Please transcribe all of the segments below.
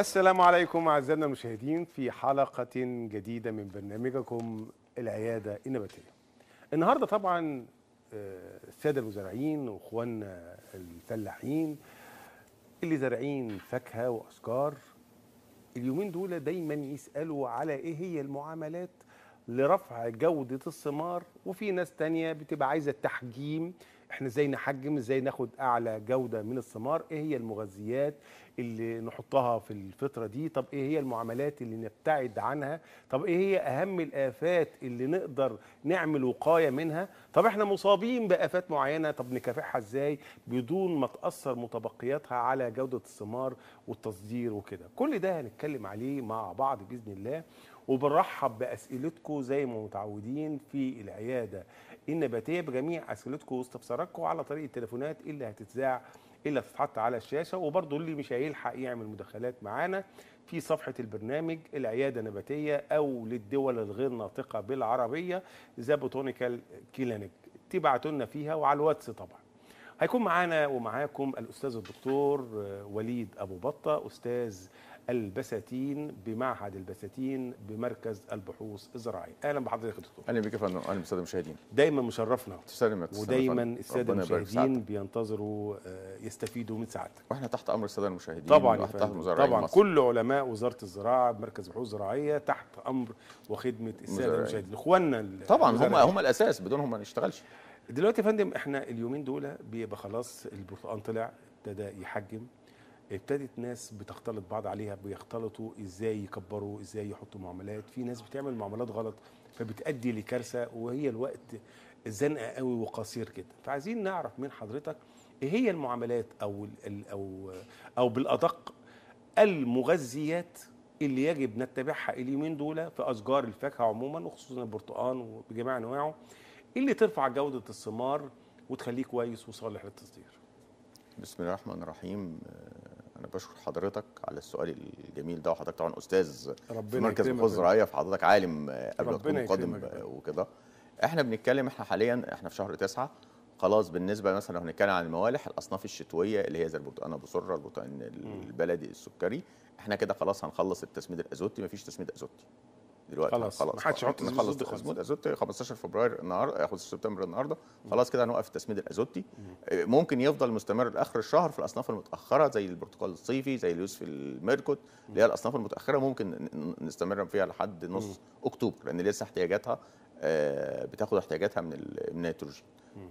السلام عليكم أعزائنا المشاهدين في حلقة جديدة من برنامجكم العيادة النباتية. النهارده طبعا آه، السادة المزارعين وإخواننا الفلاحين اللي زارعين فاكهة واشجار اليومين دول دايما يسألوا على إيه هي المعاملات لرفع جودة الثمار وفي ناس تانية بتبقى عايزة التحجيم إحنا إزاي نحجم إزاي ناخد اعلى جودة من الثمار؟ إيه هي المغذيات اللي نحطها في الفترة دي؟ طب إيه هي المعاملات اللي نبتعد عنها؟ طب إيه هي اهم الآفات اللي نقدر نعمل وقاية منها؟ طب إحنا مصابين بآفات معينة طب نكافحها إزاي بدون ما تأثر متبقياتها على جودة الثمار والتصدير وكده؟ كل ده هنتكلم عليه مع بعض بإذن الله وبنرحب بأسئلتكم زي ما متعودين في العيادة. النباتية بجميع أسئلتكم واستفساراتكم على طريق التليفونات اللي هتتذاع اللي هتتحط على الشاشة. وبرضه اللي مش هيلحق يعمل مداخلات معانا في صفحة البرنامج العيادة النباتية أو للدول الغير ناطقة بالعربية the botanical clinic تبعتوا لنا فيها وعلى الواتس طبعا. هيكون معانا ومعاكم الأستاذ الدكتور وليد أبو بطة أستاذ البساتين بمعهد البساتين بمركز البحوث الزراعيه أهلا بحضرتك يا دكتور. أهلا بك يا فندم. أهلا بالساده المشاهدين. دايما مشرفنا. تسلم ودايما. السادة المشاهدين. بينتظروا آه، يستفيدوا من سعادتك. وإحنا تحت أمر السادة المشاهدين. طبعا تحت طبعا. مصر. كل علماء وزارة الزراعة بمركز بحوث زراعيه تحت أمر وخدمة السادة. المشاهدين. إخواننا طبعا هم. هم الأساس. بدونهم ما نشتغلش. دلوقتي يا فندم إحنا اليومين دول بيبقى خلاص البرتقال طلع ابتدى يحجم. ابتدت ناس بتختلط بعض عليها بيختلطوا إزاي يكبروا إزاي يحطوا معاملات. في ناس بتعمل معاملات غلط فبتؤدي لكارثة وهي الوقت زنقة قوي وقصير جدا. فعايزين نعرف من حضرتك إيه هي المعاملات أو ال- ال- أو أو بالأدق المغذيات اللي يجب نتبعها اليومين دول في أشجار الفاكهة عموما وخصوصا البرتقال وبجميع أنواعه اللي ترفع جودة الثمار وتخليه كويس وصالح للتصدير. بسم الله الرحمن الرحيم. أنا بشكر حضرتك على السؤال الجميل ده وحضرتك طبعا أستاذ في ربنا مركز يكرمك البحوث الزراعيه فحضرتك عالم آه، قبل ما ربنا تكون. آه، وكده. إحنا بنتكلم إحنا حاليا إحنا في شهر تسعة. خلاص بالنسبة مثلا لو هنتكلم عن الموالح الأصناف الشتوية اللي هي زي البرتقال أبو سرة البرتقال البلدي السكري إحنا كده خلاص هنخلص التسميد الأزوتي. مفيش تسميد أزوتي. دلوقتي. خلاص، خلاص ما حدش يحط تسميد نخلص ازوتي 15 فبراير النهارده 15 سبتمبر النهارده. خلاص كده هنوقف التسميد الأزوتي. آه، ممكن يفضل مستمر لآخر الشهر في الأصناف المتأخرة زي البرتقال الصيفي زي اليوسفي الميركوت اللي هي الأصناف المتأخرة. ممكن نستمر فيها لحد نص أكتوبر لأن لسه احتياجاتها آه، بتاخد احتياجاتها من ال- من النيتروجين.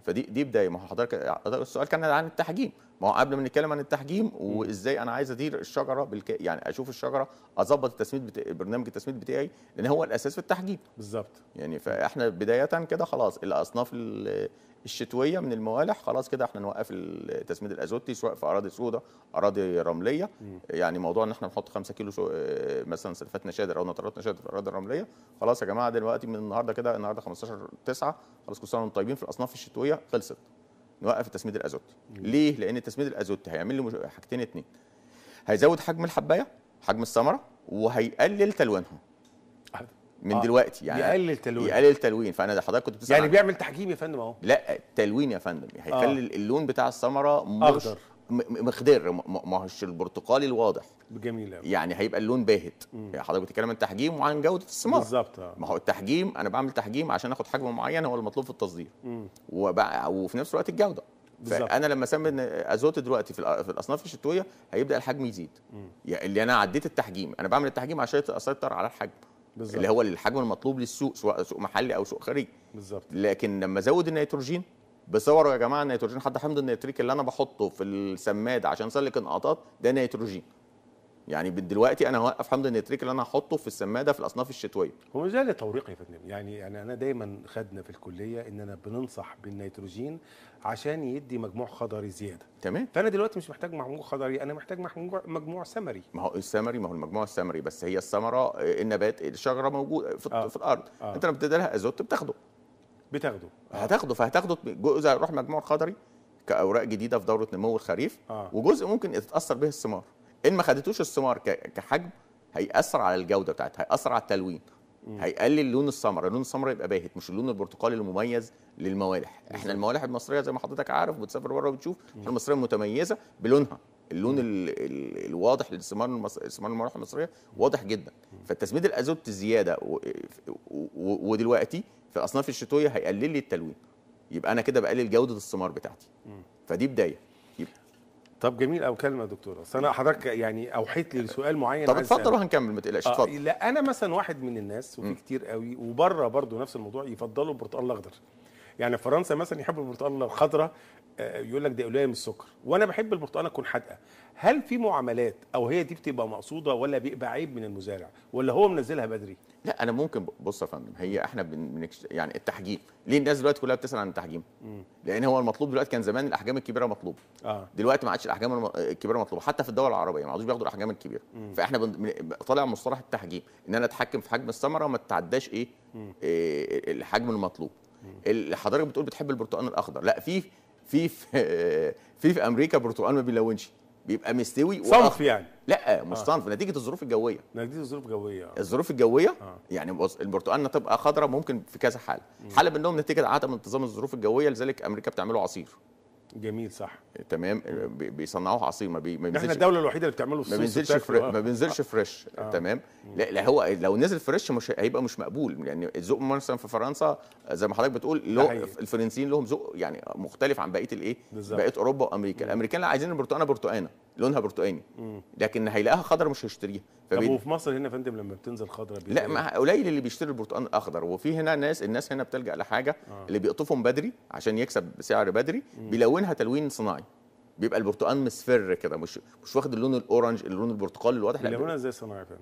فدي دي بداية. ما هو حضرتك حضرتك السؤال كان عن التحجيم. ما هو قبل ما نتكلم عن التحجيم وإزاي أنا عايز أدير الشجرة بالك... يعني أشوف الشجرة أظبط التسميد بتا... برنامج التسميد بتاعي لأن هو الأساس في التحجيم. بالظبط. يعني فإحنا بداية كده خلاص الأصناف ال- الشتوية من الموالح خلاص كده إحنا نوقف التسميد الأزوتي سواء في أراضي سوداء أراضي رملية. يعني موضوع إن إحنا نحط 5 كيلو آه، مثلا سلفات نشادر أو نترات نشادر في الأراضي الرملية. خلاص يا جماعة دلوقتي من النهارده كده النهارده 15 9 خلاص كل سنه وأنتم طيبين في الأصناف الشتوية خلصت. نوقف التسميد الأزوتي. ليه؟ لأن التسميد الأزوتي هيعمل لي مش- حاجتين اتنين. هيزود حجم الحباية حجم الثمرة وهيقلل تلوينها من آه، دلوقتي يعني يقلل تلوين. يقلل تلوين فأنا حضرتك كنت بتسأل يعني عن- بيعمل تحجيم يا فندم أهو. لا التلوين يا فندم. هيخلي آه. اللون بتاع الثمرة م- مخضر. ما هوش البرتقالي الواضح. جميل قوي يعني هيبقى اللون باهت. يعني حضرتك بتتكلم عن التحجيم وعن جودة الثمار بالظبط آه. ما هو التحجيم أنا بعمل تحجيم عشان آخد حجم معين هو المطلوب في التصدير. وبع- وفي نفس الوقت الجودة. بالظبط. فأنا لما أسمي أزوت دلوقتي في الأصناف الشتوية هيبدأ الحجم يزيد. يعني اللي أنا عديت التحجيم. أنا بعمل التحجيم عشان أسيطر على الحجم. بالظبط. اللي هو الحجم المطلوب للسوق سواء سوق محلي أو سوق خارجي. بالظبط. لكن لما ازود النيتروجين بصوروا يا جماعة النيتروجين حتى حمض النيتريك اللي أنا بحطه في السماد عشان اسلك انقاطات ده نيتروجين. يعني دلوقتي أنا هوقف حمض النيتريك اللي أنا هحطه في السماده في الأصناف الشتوية هو ده توريق يا فندم يعني يعني أنا دايما خدنا في الكلية اننا بننصح بالنيتروجين عشان يدي مجموع خضري زيادة تمام فأنا دلوقتي مش محتاج مجموع خضري أنا محتاج مجموع مجموع ثمري ما هو الثمري ما هو المجموع الثمري بس هي الثمرة آه، النبات الشجرة موجوده في, آه. آه. في الأرض آه. آه. أنت لما بتدي لها ازوت بتاخده بتاخده هتاخده فهتاخده جزء هيروح مجموع خضري كأوراق جديدة في دورة نمو الخريف آه. وجزء ممكن تتاثر به الثمار ان ما خدتوش الثمار كحجم هيأثر على الجودة بتاعتها هيأثر على التلوين. هيقلل لون الثمره لون الثمره يبقى باهت مش اللون البرتقالي المميز للموالح. إحنا الموالح المصرية زي ما حضرتك عارف بتسافر بره وبتشوف المصرية متميزة بلونها. اللون ال ال الواضح للثمار. الثمار المراحل المصرية واضح جدا. فالتسميد الأزوت الزياده. و... ودلوقتي في الاصناف الشتوية هيقلل لي التلوين. يبقى أنا كده بقلل جودة الثمار بتاعتي. فدي بداية. طب جميل قوي كلمة يا دكتور أصل أنا حضرتك يعني أوحيت لي لسؤال معين طب اتفضل. وهنكمل ما تقلقش آه اتفضل. لا أنا مثلا واحد من الناس وفي. كتير قوي وبره برضو نفس الموضوع يفضلوا البرتقال الأخضر. يعني فرنسا مثلا يحبوا البرتقال الخضراء آه، يقول لك ده قليل من السكر. وأنا بحب البرتقاله تكون حادقة. هل في معاملات أو هي دي بتبقى مقصودة ولا بيبقى عيب من المزارع؟ ولا هو منزلها بدري؟ لا أنا ممكن بص يا فندم هي إحنا بن... بنكش... يعني التحجيم ليه الناس دلوقتي كلها بتسأل عن التحجيم؟ مم. لأن هو المطلوب دلوقتي كان زمان الأحجام الكبيرة مطلوب آه. دلوقتي ما عادش الأحجام الكبيرة مطلوبة حتى في الدول العربية ما عادوش بياخدوا الأحجام الكبيرة. مم. فإحنا بن... طالع مصطلح التحجيم إن أنا أتحكم في حجم الثمرة وما تتعداش إيه, مم. إيه الحجم المطلوب. اللي حضرتك بتقول بتحب البرتقال الأخضر. لا في في في في, في أمريكا برتقال ما بيلونش. بيبقى مستوي صنف. يعني لا مش آه. صنف نتيجة الظروف الجوية نتيجة ظروف جويه آه. الظروف الجوية آه. يعني بص البرتقالة تبقى خضراء ممكن في كذا حالة حالة منهم نتيجة عدم انتظام الظروف الجوية لذلك أمريكا بتعمله عصير جميل صح تمام بي- بيصنعوه عصير ما, بي... ما إحنا بينزلش الدولة الوحيدة اللي بتعمله ما الصوص بينزلش. fre... آه. ما بينزلش fresh آه. تمام لا, لا هو لو نزل fresh مش هيبقى مش مقبول يعني الذوق مثلا في فرنسا زي ما حضرتك بتقول له حقيقي. الفرنسيين لهم ذوق يعني مختلف عن بقية الإيه. بقية أوروبا وأمريكا الأمريكان لا عايزين البرتقانه برتقانة لونها برتقاني مم. لكن هيلاقيها خضرا مش هيشتريها طب. وفي مصر هنا يا فندم لما بتنزل خضراء لا ما قليل اللي بيشتري البرتقال الأخضر وفي هنا ناس الناس هنا بتلجأ لحاجة آه. اللي بيقطفهم بدري عشان يكسب سعر بدري بيلونها تلوين صناعي بيبقى البرتقال مصفر كده مش مش واخد اللون ال orange اللون البرتقالي الواضح لا بيلونها إزاي صناعي فندم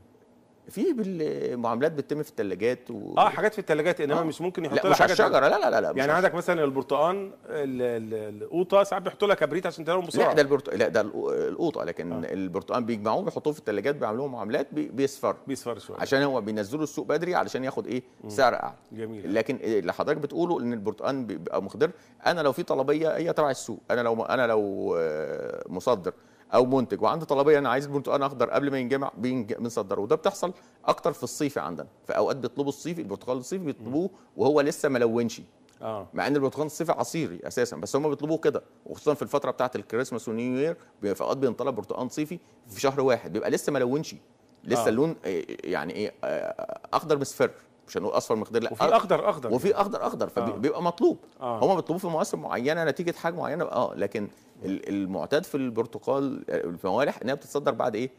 في بالمعاملات بتتم في الثلاجات و... آه حاجات في الثلاجات إنما آه. مش ممكن يحط لا لها مش حاجة. الشجرة لا لا لا, لا يعني عندك مثلا البرتقال ال- ال- القوطة ساعات بيحطوا لها كبريت عشان تنام لا بسرعة ده البرت... لا ده القو- القوطة لكن آه. البرتقال بيجمعوه بيحطوه في الثلاجات بيعملوه معاملات بي... بيصفر بيصفر شوية. عشان هو بينزلوا السوق بدري علشان ياخد إيه؟ سعر أعلى. جميل. لكن اللي حضرتك بتقوله إن البرتقال بيبقى مخضر أنا لو في طلبية هي تبع السوق. أنا لو أنا لو آه، مصدر أو منتج. وعندي طلبية أنا عايز البرتقال أخضر قبل ما ينجمع بنصدره. وده بتحصل أكتر في الصيفي عندنا. في أوقات بيطلبوا الصيفي البرتقال الصيفي بيطلبوه وهو لسه ملونش آه. مع إن البرتقال الصيفي عصيري أساسا. بس هم بيطلبوه كده. وخصوصا في الفترة بتاعة الكريسماس ونيو يير في أوقات بينطلب برتقال صيفي في شهر واحد. بيبقى لسه ملونش لسه آه. اللون آه، يعني إيه آه، أخضر مصفر. مش هنقول أصفر مخضر لأ وفي أخضر أخضر. وفي أخضر أخضر. فبيبقى مطلوب. آه. هم بيطلبوه في مواسم معينة نتيجة حاجة معينة آه لكن المعتاد في البرتقال آه، الموالح انها بتتصدر بعد إيه؟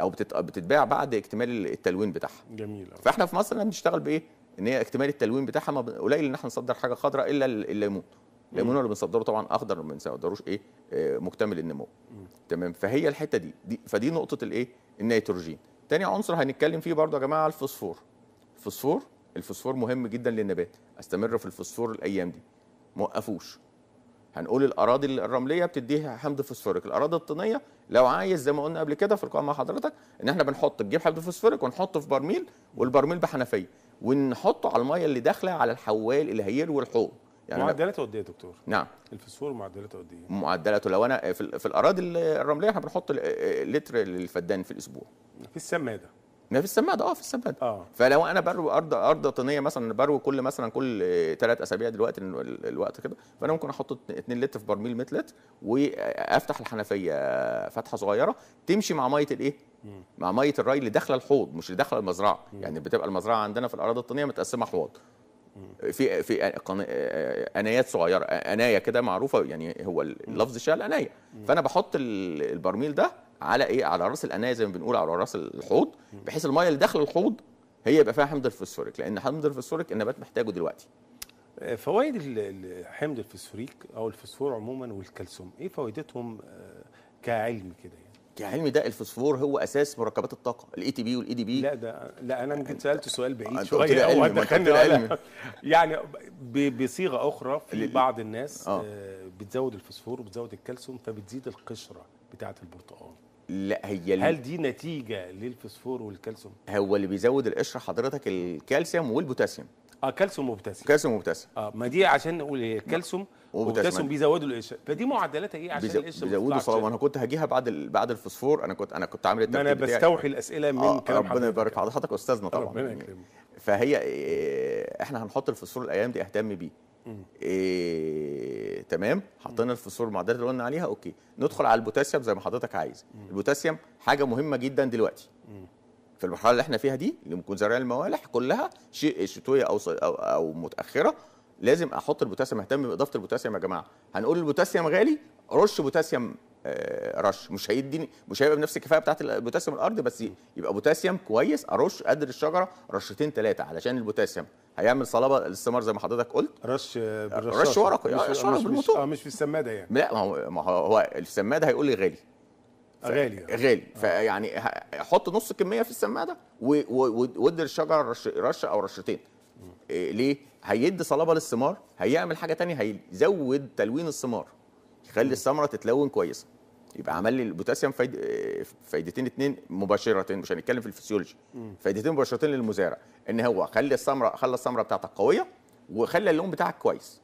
أو بتت- بتتباع بعد اكتمال التلوين بتاعها. جميل آه. فإحنا في مصر بنشتغل بإيه؟ إن هي اكتمال التلوين بتاعها ما قليل إن إحنا نصدر حاجة خضراء إلا ال- الليمون. الليمون اللي بنصدره طبعا أخضر ما بنصدروش إيه؟ آه، مكتمل النمو. تمام؟ فهي الحتة دي, دي فدي نقطة الإيه؟ النيتروجين. تاني عنصر هنتكلم فيه برضه يا جماعة الفوسفور. الفوسفور الفوسفور مهم جدا للنبات. أستمر في الفوسفور الأيام دي. موقفوش. هنقول الأراضي الرملية بتديها حمض فوسفوريك. الأراضي الطينية لو عايز زي ما قلنا قبل كده في القاعه مع حضرتك إن إحنا بنحط نجيب حمض فوسفوريك ونحطه في برميل والبرميل بحنفية ونحطه على المية اللي داخلة على الحوض اللي هيروي الحوض يعني لا- معدلاته قد إيه يا دكتور؟ نعم. الفسفور معدلاته قد إيه؟ معدلاته لو أنا في, في الأراضي الرملية إحنا بنحط لتر للفدان في الأسبوع. في السماده ما في السماد آه في السماد. آه. فلو أنا بروي أرض أرض طينية مثلا بروي كل مثلا كل ثلاث أسابيع دلوقتي ال- ال- الوقت كده فأنا ممكن أحط 2 لتر في برميل 100 لتر وأفتح الحنفية فتحة صغيرة تمشي مع مية الإيه؟ مع مية الري اللي داخلة الحوض مش اللي داخلة المزرعة. يعني بتبقى المزرعة عندنا في الأراضي الطينية متقسمة حوض. في في أنايات صغيرة أناية كده معروفة يعني هو اللفظ الشائع الانايه فأنا بحط ال- البرميل ده على إيه؟ على رأس الأناية زي ما بنقول على رأس الحوض بحيث المية اللي داخل الحوض هي يبقى فيها حمض الفوسفوريك لأن حمض الفوسفوريك النبات محتاجه دلوقتي. آه، فوائد ال- ال- حمض الفسفوريك أو الفسفور عموما والكالسيوم إيه فوائدتهم آه، كعلم كده يعني؟ كعلم ده الفوسفور هو أساس مركبات الطاقة ال ATP وال ADP. لا ده لا أنا يمكن سألت سؤال بعيد شوية أو علمي،. يعني بصيغة أخرى في بعض الناس آه. آه، بتزود الفسفور وبتزود الكالسيوم فبتزيد القشرة بتاعة البرتقال. لا هي ال- هل دي نتيجة للفسفور والكالسيوم؟ هو اللي بيزود القشره حضرتك الكالسيوم والبوتاسيوم. آه كالسيوم وبوتاسيوم. كالسيوم وبوتاسيوم. آه ما دي عشان نقول إيه الكالسيوم وبوتاسيوم. والبوتاسيوم بيزودوا القشره فدي معدلاتها إيه؟ عشان القشره بيزودوا؟ صلابة. أنا كنت هجيها بعد ال... بعد الفوسفور أنا كنت أنا كنت عامل الترتيب أنا. بستوحي الأسئلة من آه كلام ربنا يبارك في حضرتك أستاذنا طبعا. ربنا. يكرمك. فهي إيه، إحنا هنحط الفوسفور الأيام دي اهتم بيه. إيه، تمام؟ حطينا الفوسفور المعدلات اللي قلنا عليها okay. ندخل على البوتاسيوم زي ما حضرتك عايز. البوتاسيوم حاجة مهمة جدا دلوقتي. في المرحلة اللي إحنا فيها دي اللي ممكن زرع الموالح كلها شيء شتوية أو أو, متأخرة لازم أحط البوتاسيوم أهتم بإضافة البوتاسيوم يا جماعة. هنقول البوتاسيوم غالي رش بوتاسيوم رش. مش هيديني مش هيبقى بنفس الكفاءة بتاعت البوتاسيوم الأرض بس يبقى بوتاسيوم كويس أرش قدر الشجرة رشتين ثلاثة علشان البوتاسيوم. هيعمل صلابة للثمار زي ما حضرتك قلت. رش بالرشاش رش ورقي، مش, آه، رش مش, بالموتور. آه مش في السمادة يعني. لا ما هو ما هو هو السماد هيقول لي غالي. غالي. غالي. فيعني ه- حط نص كمية في السمادة وادي الشجرة رش رشة أو رشتين. إيه ليه؟ هيدي صلابة للثمار هيعمل حاجة تانية هيزود تلوين الثمار. يخلي الثمرة تتلون كويسه يبقى عمل لي البوتاسيوم فايد... فايدتين اتنين مباشره مش هنتكلم في الفسيولوجي. فايدتين مباشرتين للمزارع. إن هو خلي الثمرة خلى الثمرة بتاعتك قوية وخلى اللون بتاعك كويس.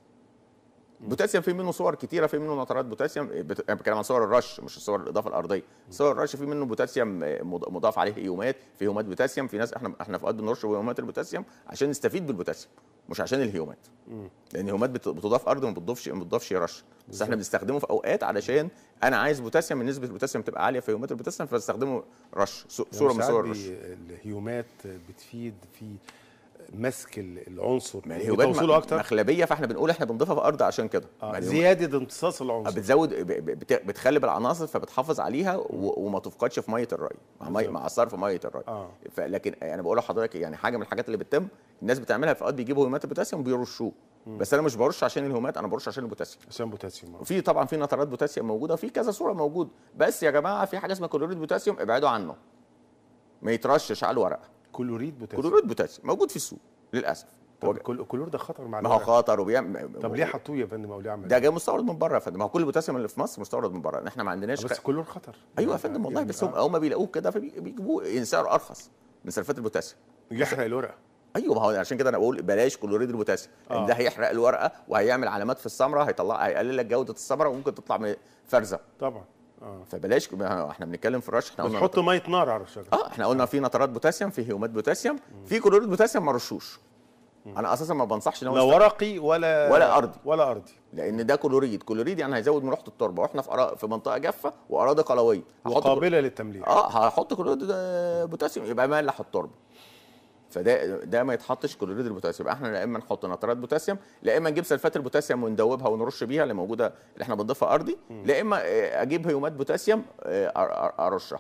بوتاسيوم في منه صور كتيرة في منه نترات بوتاسيوم بت- أنا بتكلم عن صور الرش مش صور الإضافة الأرضية. صور الرش في منه بوتاسيوم مض- مضاف عليه هيومات في هيومات بوتاسيوم في ناس إحنا إحنا في قد بنرش بهيومات البوتاسيوم عشان نستفيد بالبوتاسيوم. مش عشان الهيومات. لأن الهيومات بت- بتضاف أرض وما بتضافش ما بتضافش رش. بس إحنا بنستخدمه في أوقات علشان أنا عايز بوتاسيوم نسبه البوتاسيوم تبقى عالية في هيومات البوتاسيوم فبستخدمه رش ص- صورة من صور الرش. الهيومات بتفيد في مسك ال- العنصر وتوصيله م- أكتر؟ مخلبية فاحنا بنقول إحنا بنضيفها في أرض عشان كده. آه زيادة امتصاص آه، العنصر. بتزود بتخلي بالعناصر فبتحافظ عليها وما تفقدش في مية الري مع مي... مع صرف مية الري. آه. لكن أنا بقول لحضرتك يعني حاجة من الحاجات اللي بتتم الناس بتعملها في اوقات بيجيبوا هيومات البوتاسيوم بيرشوه بس أنا مش برش عشان الهيومات أنا برش عشان البوتاسيوم. عشان بوتاسيوم آه. وفي طبعا في نترات بوتاسيوم موجودة وفي كذا صورة موجود. بس يا جماعة في حاجة اسمها كلوريد بوتاسيوم ابعدوا عنه. ما يترشش على الورقه كلوريد بوتاسيوم. كلوريد بوتاسيوم. موجود في السوق للأسف. طب الكلور ده خطر مع ما هو. خطر وبيعمل طب ليه حطوه يا فندم أو ليه عمل ده جاي مستورد من بره يا فندم. ما هو كل البوتاسيوم اللي في مصر مستورد من بره. إحنا ما عندناش بس الكلور خطر. أيوه يا فندم والله يعني بس هم آه. هم بيلاقوه كده فبيجيبوه يعني سعره أرخص من سلفات البوتاسيوم. يحرق الورقة. أيوه ما هو عشان كده أنا بقول بلاش كلوريد البوتاسيوم. آه. ده هيحرق الورقة وهيعمل علامات في الثمرة هيطلع هيقلل لك جودة الثمرة وممكن تطلع فرزه طبعا. آه. فبلاش إحنا بنتكلم في الرش إحنا قلنا بنحط مية نار على الشجره آه إحنا قلنا في نترات بوتاسيوم في هيومات بوتاسيوم في كلوريد بوتاسيوم ما رشوش. أنا أساسا ما بنصحش لا ورقي ولا ولا أرضي. ولا أرضي. لأن ده كلوريد. كلوريد يعني هيزود ملوحه التربة. وإحنا في أرا- في منطقة جافة وأراضي قلوية. هحط كل- وقابله للتمليح. آه هحط كلوريد ده بوتاسيوم. يبقى مالح التربة. فده ده ما يتحطش كلوريد البوتاسيوم. إحنا لا اما نحط نترات بوتاسيوم لا اما نجيب سلفات البوتاسيوم وندوبها ونرش بيها اللي موجودة اللي إحنا بنضيفها أرضي لا اما آه، أجيب هيومات بوتاسيوم آه، أرشها.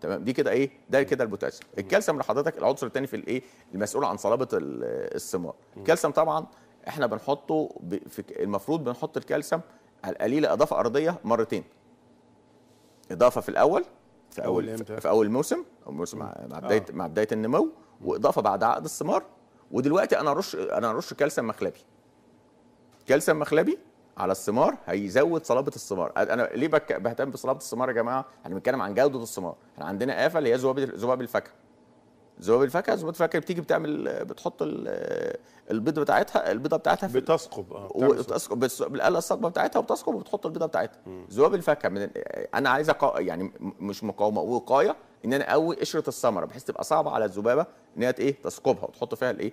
تمام؟ دي كده إيه؟ ده كده البوتاسيوم. الكالسيوم لحضرتك العنصر الثاني في الايه؟ المسؤول عن صلابة ال- الثمار الكالسيوم طبعا إحنا بنحطه في المفروض بنحط الكالسيوم على القليلة إضافة أرضية مرتين. إضافة في الأول في أول؟ في أول موسم أو موسم مع مع بداية مع بداية النمو. وإضافة بعد عقد الثمار ودلوقتي أنا أرش أنا أرش كالسيوم مخلبي. كالسيوم مخلبي على الثمار هيزود صلابة الثمار أنا ليه بك... بهتم بصلابة الثمار يا جماعة؟ إحنا بنتكلم عن جودة الثمار إحنا عندنا آفة اللي هي ذباب ذباب الفاكهه ذباب الفاكهه ذباب الفاكهه بتيجي بتعمل بتحط ال- البيض بتاعتها البيضة بتاعتها في بتثقب آه بتعمل ثقب. وتسقط بس- بالاله الثقبه بتاعتها وبتسقط وبتحط البيضة بتاعتها. ذباب الفاكهه من أنا عايز أقا... يعني مش مقاومة وقاية ان أنا اقوي قشره الثمره بحيث تبقى صعبه على الذبابه ان هي إيه تثقبها وتحط فيها الايه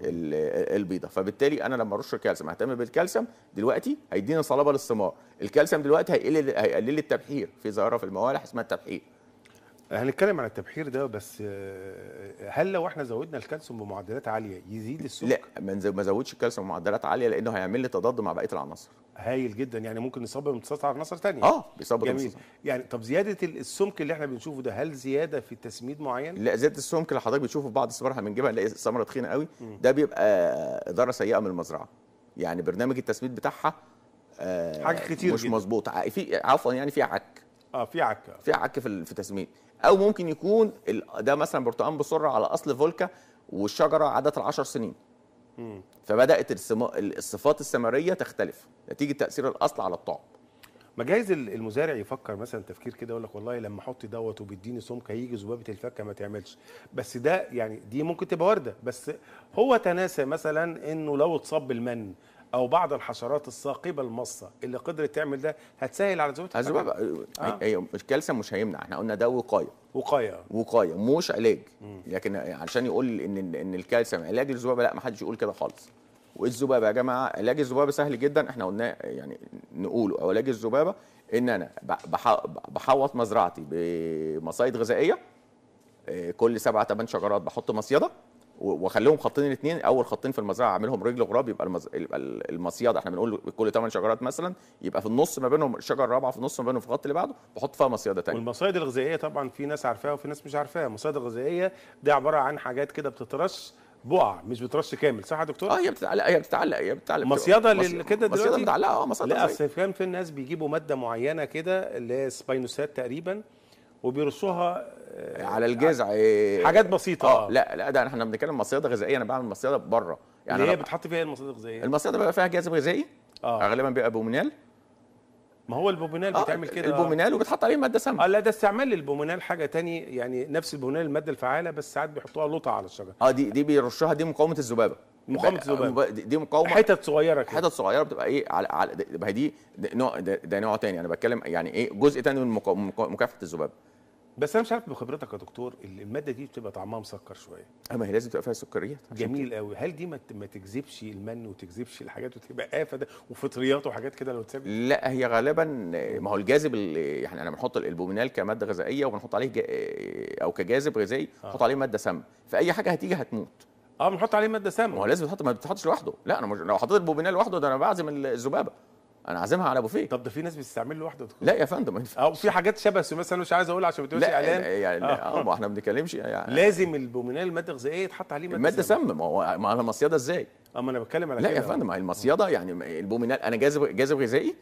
ال- البيضه. فبالتالي أنا لما ارش الكالسيوم اهتم بالكالسيوم دلوقتي هيديني صلابه للثمار. الكالسيوم دلوقتي هيقلل هيقلل التبحير. في ظاهره في الموالح اسمها التبحير. هنتكلم عن التبحير ده بس آه، هل لو إحنا زودنا الكالسيوم بمعدلات عالية يزيد السكر؟ لا ما ازودش الكالسيوم بمعدلات عالية لأنه هيعمل لي تضاد مع بقية العناصر. هايل جدا يعني ممكن نصاب بامتصاص على عناصر ثانية آه بيصاب جميل. يعني طب زيادة ال- السمك اللي إحنا بنشوفه ده هل زيادة في تسميد معين؟ لا زيادة السمك اللي حضرتك بتشوفه في بعض الثمار إحنا بنجيبها نلاقي ثمره تخينة قوي. ده بيبقى اداره سيئة من المزرعة. يعني برنامج التسميد بتاعها آه، حاجة كتير مش. مظبوط في عفوا يعني في عك. آه في عكه في عك في في التسميد. أو ممكن يكون ده مثلا برتقال بسره على أصل فولكا والشجرة عدت العشر سنين. مم. فبدأت الصفات الثمريه تختلف نتيجة تأثير الأصل على الطعم. ما جايز ال- المزارع يفكر مثلا تفكير كده يقول لك والله لما أحط دوت وبيديني سمك هيجي ذبابة الفاكهة ما تعملش. بس ده يعني دي ممكن تبقى وردة بس هو تناسى مثلا إنه لو اتصاب بالمن أو بعض الحشرات الثاقبة المصة اللي قدرت تعمل ده هتسهل على الفاكهه بقى آه. هي الكالسيوم مش هيمنع إحنا قلنا ده وقاية. وقاية. وقاية مش علاج. لكن عشان يقول إن إن الكالسيوم علاج للذبابه لا ما حدش يقول كده خالص. والذبابة يا جماعة علاج الذبابة سهل جدا إحنا قلنا يعني نقوله. أو علاج الذبابة إن أنا بحوط مزرعتي بمصايد غذائية آه، كل سبعة ثمان شجرات بحط مصيدة واخليهم خطين الاثنين أول خطين في المزرعة أعملهم رجل غراب يبقى المز... المصيده إحنا بنقول كل ثمان شجرات مثلا يبقى في النص ما بينهم الشجره الرابعه في النص ما بينهم في الخط اللي بعده بحط فيها مصيده ثانية والمصايد الغذائية طبعا في ناس عارفاها وفي ناس مش عارفاها. المصايد الغذائية دي عبارة عن حاجات كده بتترش بقع مش بترش كامل صح يا دكتور؟ آه هي بتتعلق هي بتتعلق هي بتتعلق. مصيدة مص- لل- كده دلوقتي؟ متعلقة آه مصيده لا أصل كان في ناس بيجيبوا مادة معينة كده اللي هي spinosad تقريبا وبيرشوها آه، على الجذع إيه، حاجات بسيطة. آه لا لا ده إحنا بنتكلم مصيدة غذائية أنا بعمل مصيدة بره. يعني اللي هي بتحط فيها المصايد الغذائية. المصيدة بيبقى فيها جاذب غذائي؟ آه. غالبا بيبقى بومينال ما هو البومينال آه، بيتعمل كده. البومينال وبتحط عليه مادة سامه آه لا ده استعمال للبومينال حاجة تاني يعني نفس البومينال المادة الفعالة بس ساعات بيحطوها لطعه على الشجره آه دي دي بيرشوها دي مقاومة الذبابة. مقاومة يبقى- الذبابة. دي مقاومة. حتت صغيرة كده. حتت صغيرة بتبقى إيه على على ما دي نوع ده, ده نوع تاني. أنا بتكلم يعني إيه جزء تاني من مكافحة الذبابه بس أنا مش عارف بخبرتك يا دكتور المادة دي بتبقى طعمها مسكر شوية. اما هي لازم تبقى فيها سكريات جميل قوي هل دي ما تجذبش المن وتجذبش الحاجات وتبقى ده وفطريات وحاجات كده لو اتسابت لا هي غالبا ما هو الجاذب اللي يعني أنا بنحط البومينال كمادة غذائية وبنحط عليه جا أو كجاذب غذائي نحط عليه مادة سامه فأي حاجة هتيجي هتموت. آه بنحط عليه مادة ما سامه هو لازم تحط ما بتتحطش لوحده. لا أنا مش لو حطيت البومينال لوحده ده أنا بعزم الذبابه أنا عازمها على بوفيه طب ده في ناس بتستعمله لوحده؟ لا يا فندم. أو في حاجات شبه مثلا مش عايز أقول عشان ما تقولش لا إعلان. يعني آه. آه ما إحنا ما بنتكلمش يعني. لازم البومينال الماده الغذائيه يتحط عليه مادة مادة سامة. سم ما هو ما أنا مصيده إزاي؟ أما أنا بتكلم على لا يا فندم المصيده يعني البومينال أنا جاذب جاذب غذائي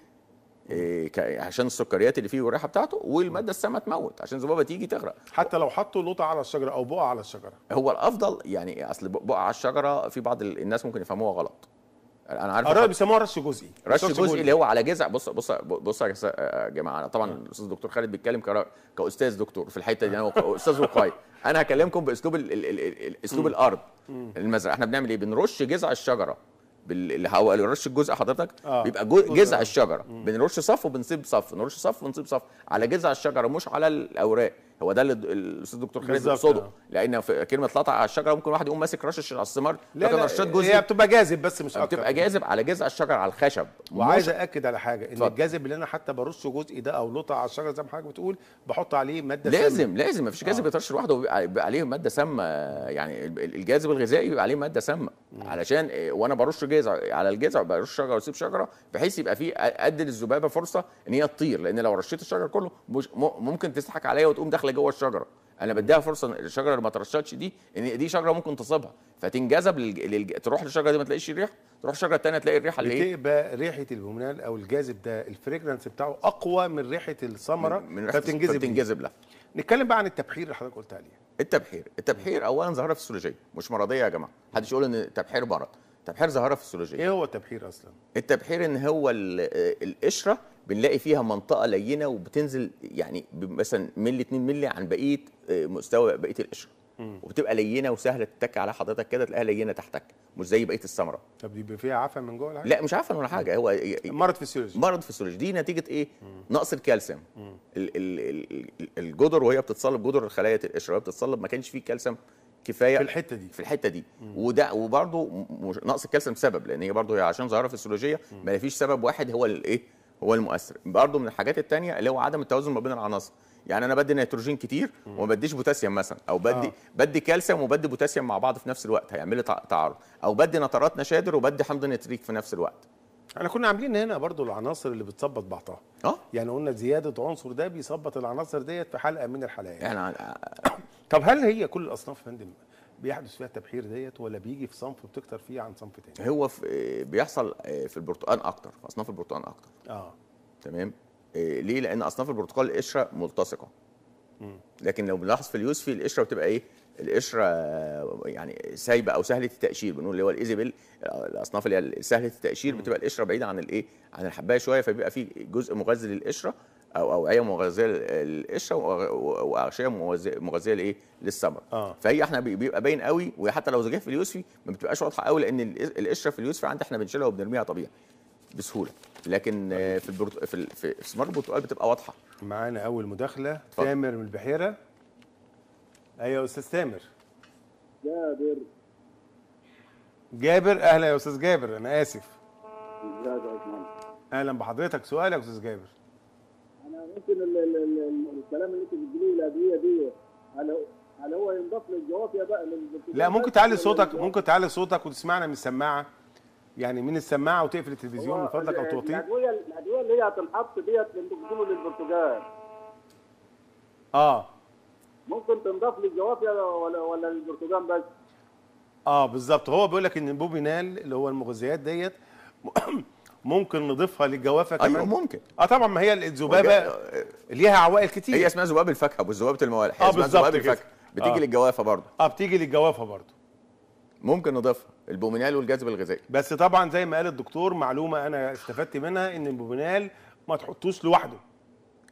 عشان السكريات اللي فيه والريحة بتاعته والمادة السامه تموت عشان الذبابه تيجي تغرق. حتى لو حطوا لوطة على الشجرة أو بقعه على الشجرة. هو الأفضل يعني أصل بقع على الشجرة في بعض ال- الناس ممكن يفهموها غلط. أنا عارف قرايب بيسموها رش جزئي. رش جزئي اللي هو على جذع. بص بص بص يا جماعة طبعا الأستاذ الدكتور خالد بيتكلم كأستاذ دكتور في الحتة دي أنا أستاذ وقايه أنا هكلمكم بأسلوب أسلوب الأرض المزرعة. إحنا بنعمل إيه؟ بنرش جذع الشجرة. اللي هو اللي رش الجزء حضرتك آه. بيبقى جو- جزء. جذع الشجرة بنرش صف وبنسيب صف نرش صف ونسيب صف على جذع الشجرة مش على الأوراق هو ده اللي الأستاذ الدكتور خالد بيقصده آه. لأن في كلمة لطع على الشجرة ممكن واحد يقوم ماسك رشش على الثمار لكن رشات هي جزئي بتبقى جاذب بس مش أكتر بتبقى جاذب على جذع الشجره على الخشب وعايز أكد على حاجة إن. الجاذب اللي أنا حتى برشه جزئي ده أو لوطه على الشجرة زي ما حضرتك بتقول بحط عليه مادة سامة. لازم لازم مفيش جاذب آه. يطرش لوحده بيبقى عليه مادة سامة يعني ال- ال- الجاذب الغذائي بيبقى عليه مادة سامة علشان إيه، وأنا برش جذع على الجذع برش شجرة وأسيب شجرة بحيث يبقى في أدي للذبابة فرصة إن هي تطير لأن لو رشيت الشجر كله ممكن تضحك عليا وتقوم داخله جوه الشجرة. أنا بديها فرصة الشجرة اللي ما ترشتش دي إن دي شجرة ممكن تصيبها فتنجذب للج... للج... تروح للشجرة دي ما تلاقيش الريح تروح الشجرة الثانية تلاقي الريحة اللي إيه؟ بتبقى ريحة البومينال أو الجاذب ده ال fragrance بتاعه أقوى من ريحة الثمرة من فبتنجذب ليه. فبتنجذب لها. نتكلم بقى عن التبحير اللي حضرتك قلت عليه. التبحير. التبحير اولا ظاهرة فسيولوجيه مش مرضية يا جماعة. محدش يقول إن التبحير مرض. التبحير ظاهره فسيولوجية. إيه هو التبحير أصلا؟ التبحير إن هو ال- القشرة بنلاقي فيها منطقة لينة وبتنزل يعني مثلا ملي 2 ملي عن بقية آه، مستوى بقية القشرة. وبتبقى لينة وسهلة تتك على حضرتك كده تلاقيها لينة تحتك مش زي بقية الثمرة. طب بيبقى فيها عفن من جوه؟ لا مش عارفه ولا حاجة. هو مرض فسيولوجي. مرض فسيولوجي. دي نتيجة إيه؟ نقص الكالسيوم. ال- ال- ال- الجدر وهي بتتصلب جدر خلايا القشرة وهي بتتصلب ما كانش فيه كالسيوم كفاية في الحتة دي. في الحتة دي. وده وبرده مش- نقص الكالسيوم سبب لأن هي برده هي عشان ظاهرة فسيولوجيه ما فيش سبب واحد هو الايه هو المؤثر. برده من الحاجات التانية اللي هو عدم التوازن ما بين العناصر. يعني أنا بدي نيتروجين كتير وما بديش بوتاسيوم مثلا أو بدي آه. بدي كالسيوم وبدي بوتاسيوم مع بعض في نفس الوقت هيعمل لي تع- تعارض. أو بدي نترات نشادر وبدي حمض نتريك في نفس الوقت. إحنا كنا عاملين هنا برضو العناصر اللي بتظبط بعضها. آه. يعني قلنا زيادة عنصر ده بيظبط العناصر ديت في حلقة من الحلقات. يعني طب هل هي كل الأصناف يا فندم بيحدث فيها التبحير ديت ولا بيجي في صنف بتكتر فيه عن صنف تاني؟ هو في بيحصل في البرتقال أكتر في أصناف البرتقال أكتر. آه. تمام؟ إيه، ليه؟ لأن أصناف البرتقال القشرة ملتصقة. لكن لو بنلاحظ في اليوسفي القشرة بتبقى إيه؟ القشرة يعني سايبة أو سهلة التقشير بنقول اللي هو الايزابيل الأصناف اللي هي سهلة التقشير بتبقى القشرة بعيدة عن الإيه؟ عن الحباية شوية فبيبقى في جزء مغذي للقشرة أو اوعيه مغذيه للقشره وأغشية مغذيه لإيه؟ للثمر آه. فهي إحنا بي- بيبقى باين قوي وحتى لو زجاج في اليوسفي ما بتبقاش واضحة قوي لأن ال- القشرة في اليوسفي عندنا إحنا بنشيلها وبنرميها طبيعي بسهولة. لكن آه، في البرت... في ال- في ثمار البرتقال بتبقى واضحة. معانا أول مداخلة اتفضل. تامر من البحيرة. أيوه يا أستاذ تامر. جابر. جابر؟ أهلا يا أستاذ جابر أنا آسف. ازيك يا باشمهندس أهلا بحضرتك سؤال يا أستاذ جابر. ممكن ال ال ال ال الكلام اللي أنتوا بتقولوه الادويه دي هل هل هو ينضاف للجوافيه بقى لا ممكن تعلي صوتك ممكن تعلي صوتك وتسمعنا من السماعة. يعني من السماعة وتقفل التلفزيون من فضلك أو توطيه. الادويه الأدوية اللي هي هتنحط ديت اللي أنتوا بتقولوا للبرتقال آه. ممكن تنضاف للجوافيه ولا ولا للبرتقال بس؟ آه بالظبط. هو بيقول لك إن البومينال اللي هو المغذيات ديت ممكن نضيفها للجوافة كمان؟ أيوه ممكن. آه طبعا ما هي الذبابة ليها عوائل كتير. هي اسمها ذباب الفاكهة وذبابه الموالح هي آه، اسمها ذباب. الفاكهة. بتيجي آه. للجوافة برضه. آه بتيجي للجوافة برضه. ممكن نضيفها البومينال والجذب الغذائي. بس طبعا زي ما قال الدكتور معلومة أنا استفدت منها إن البومينال ما تحطوش لوحده.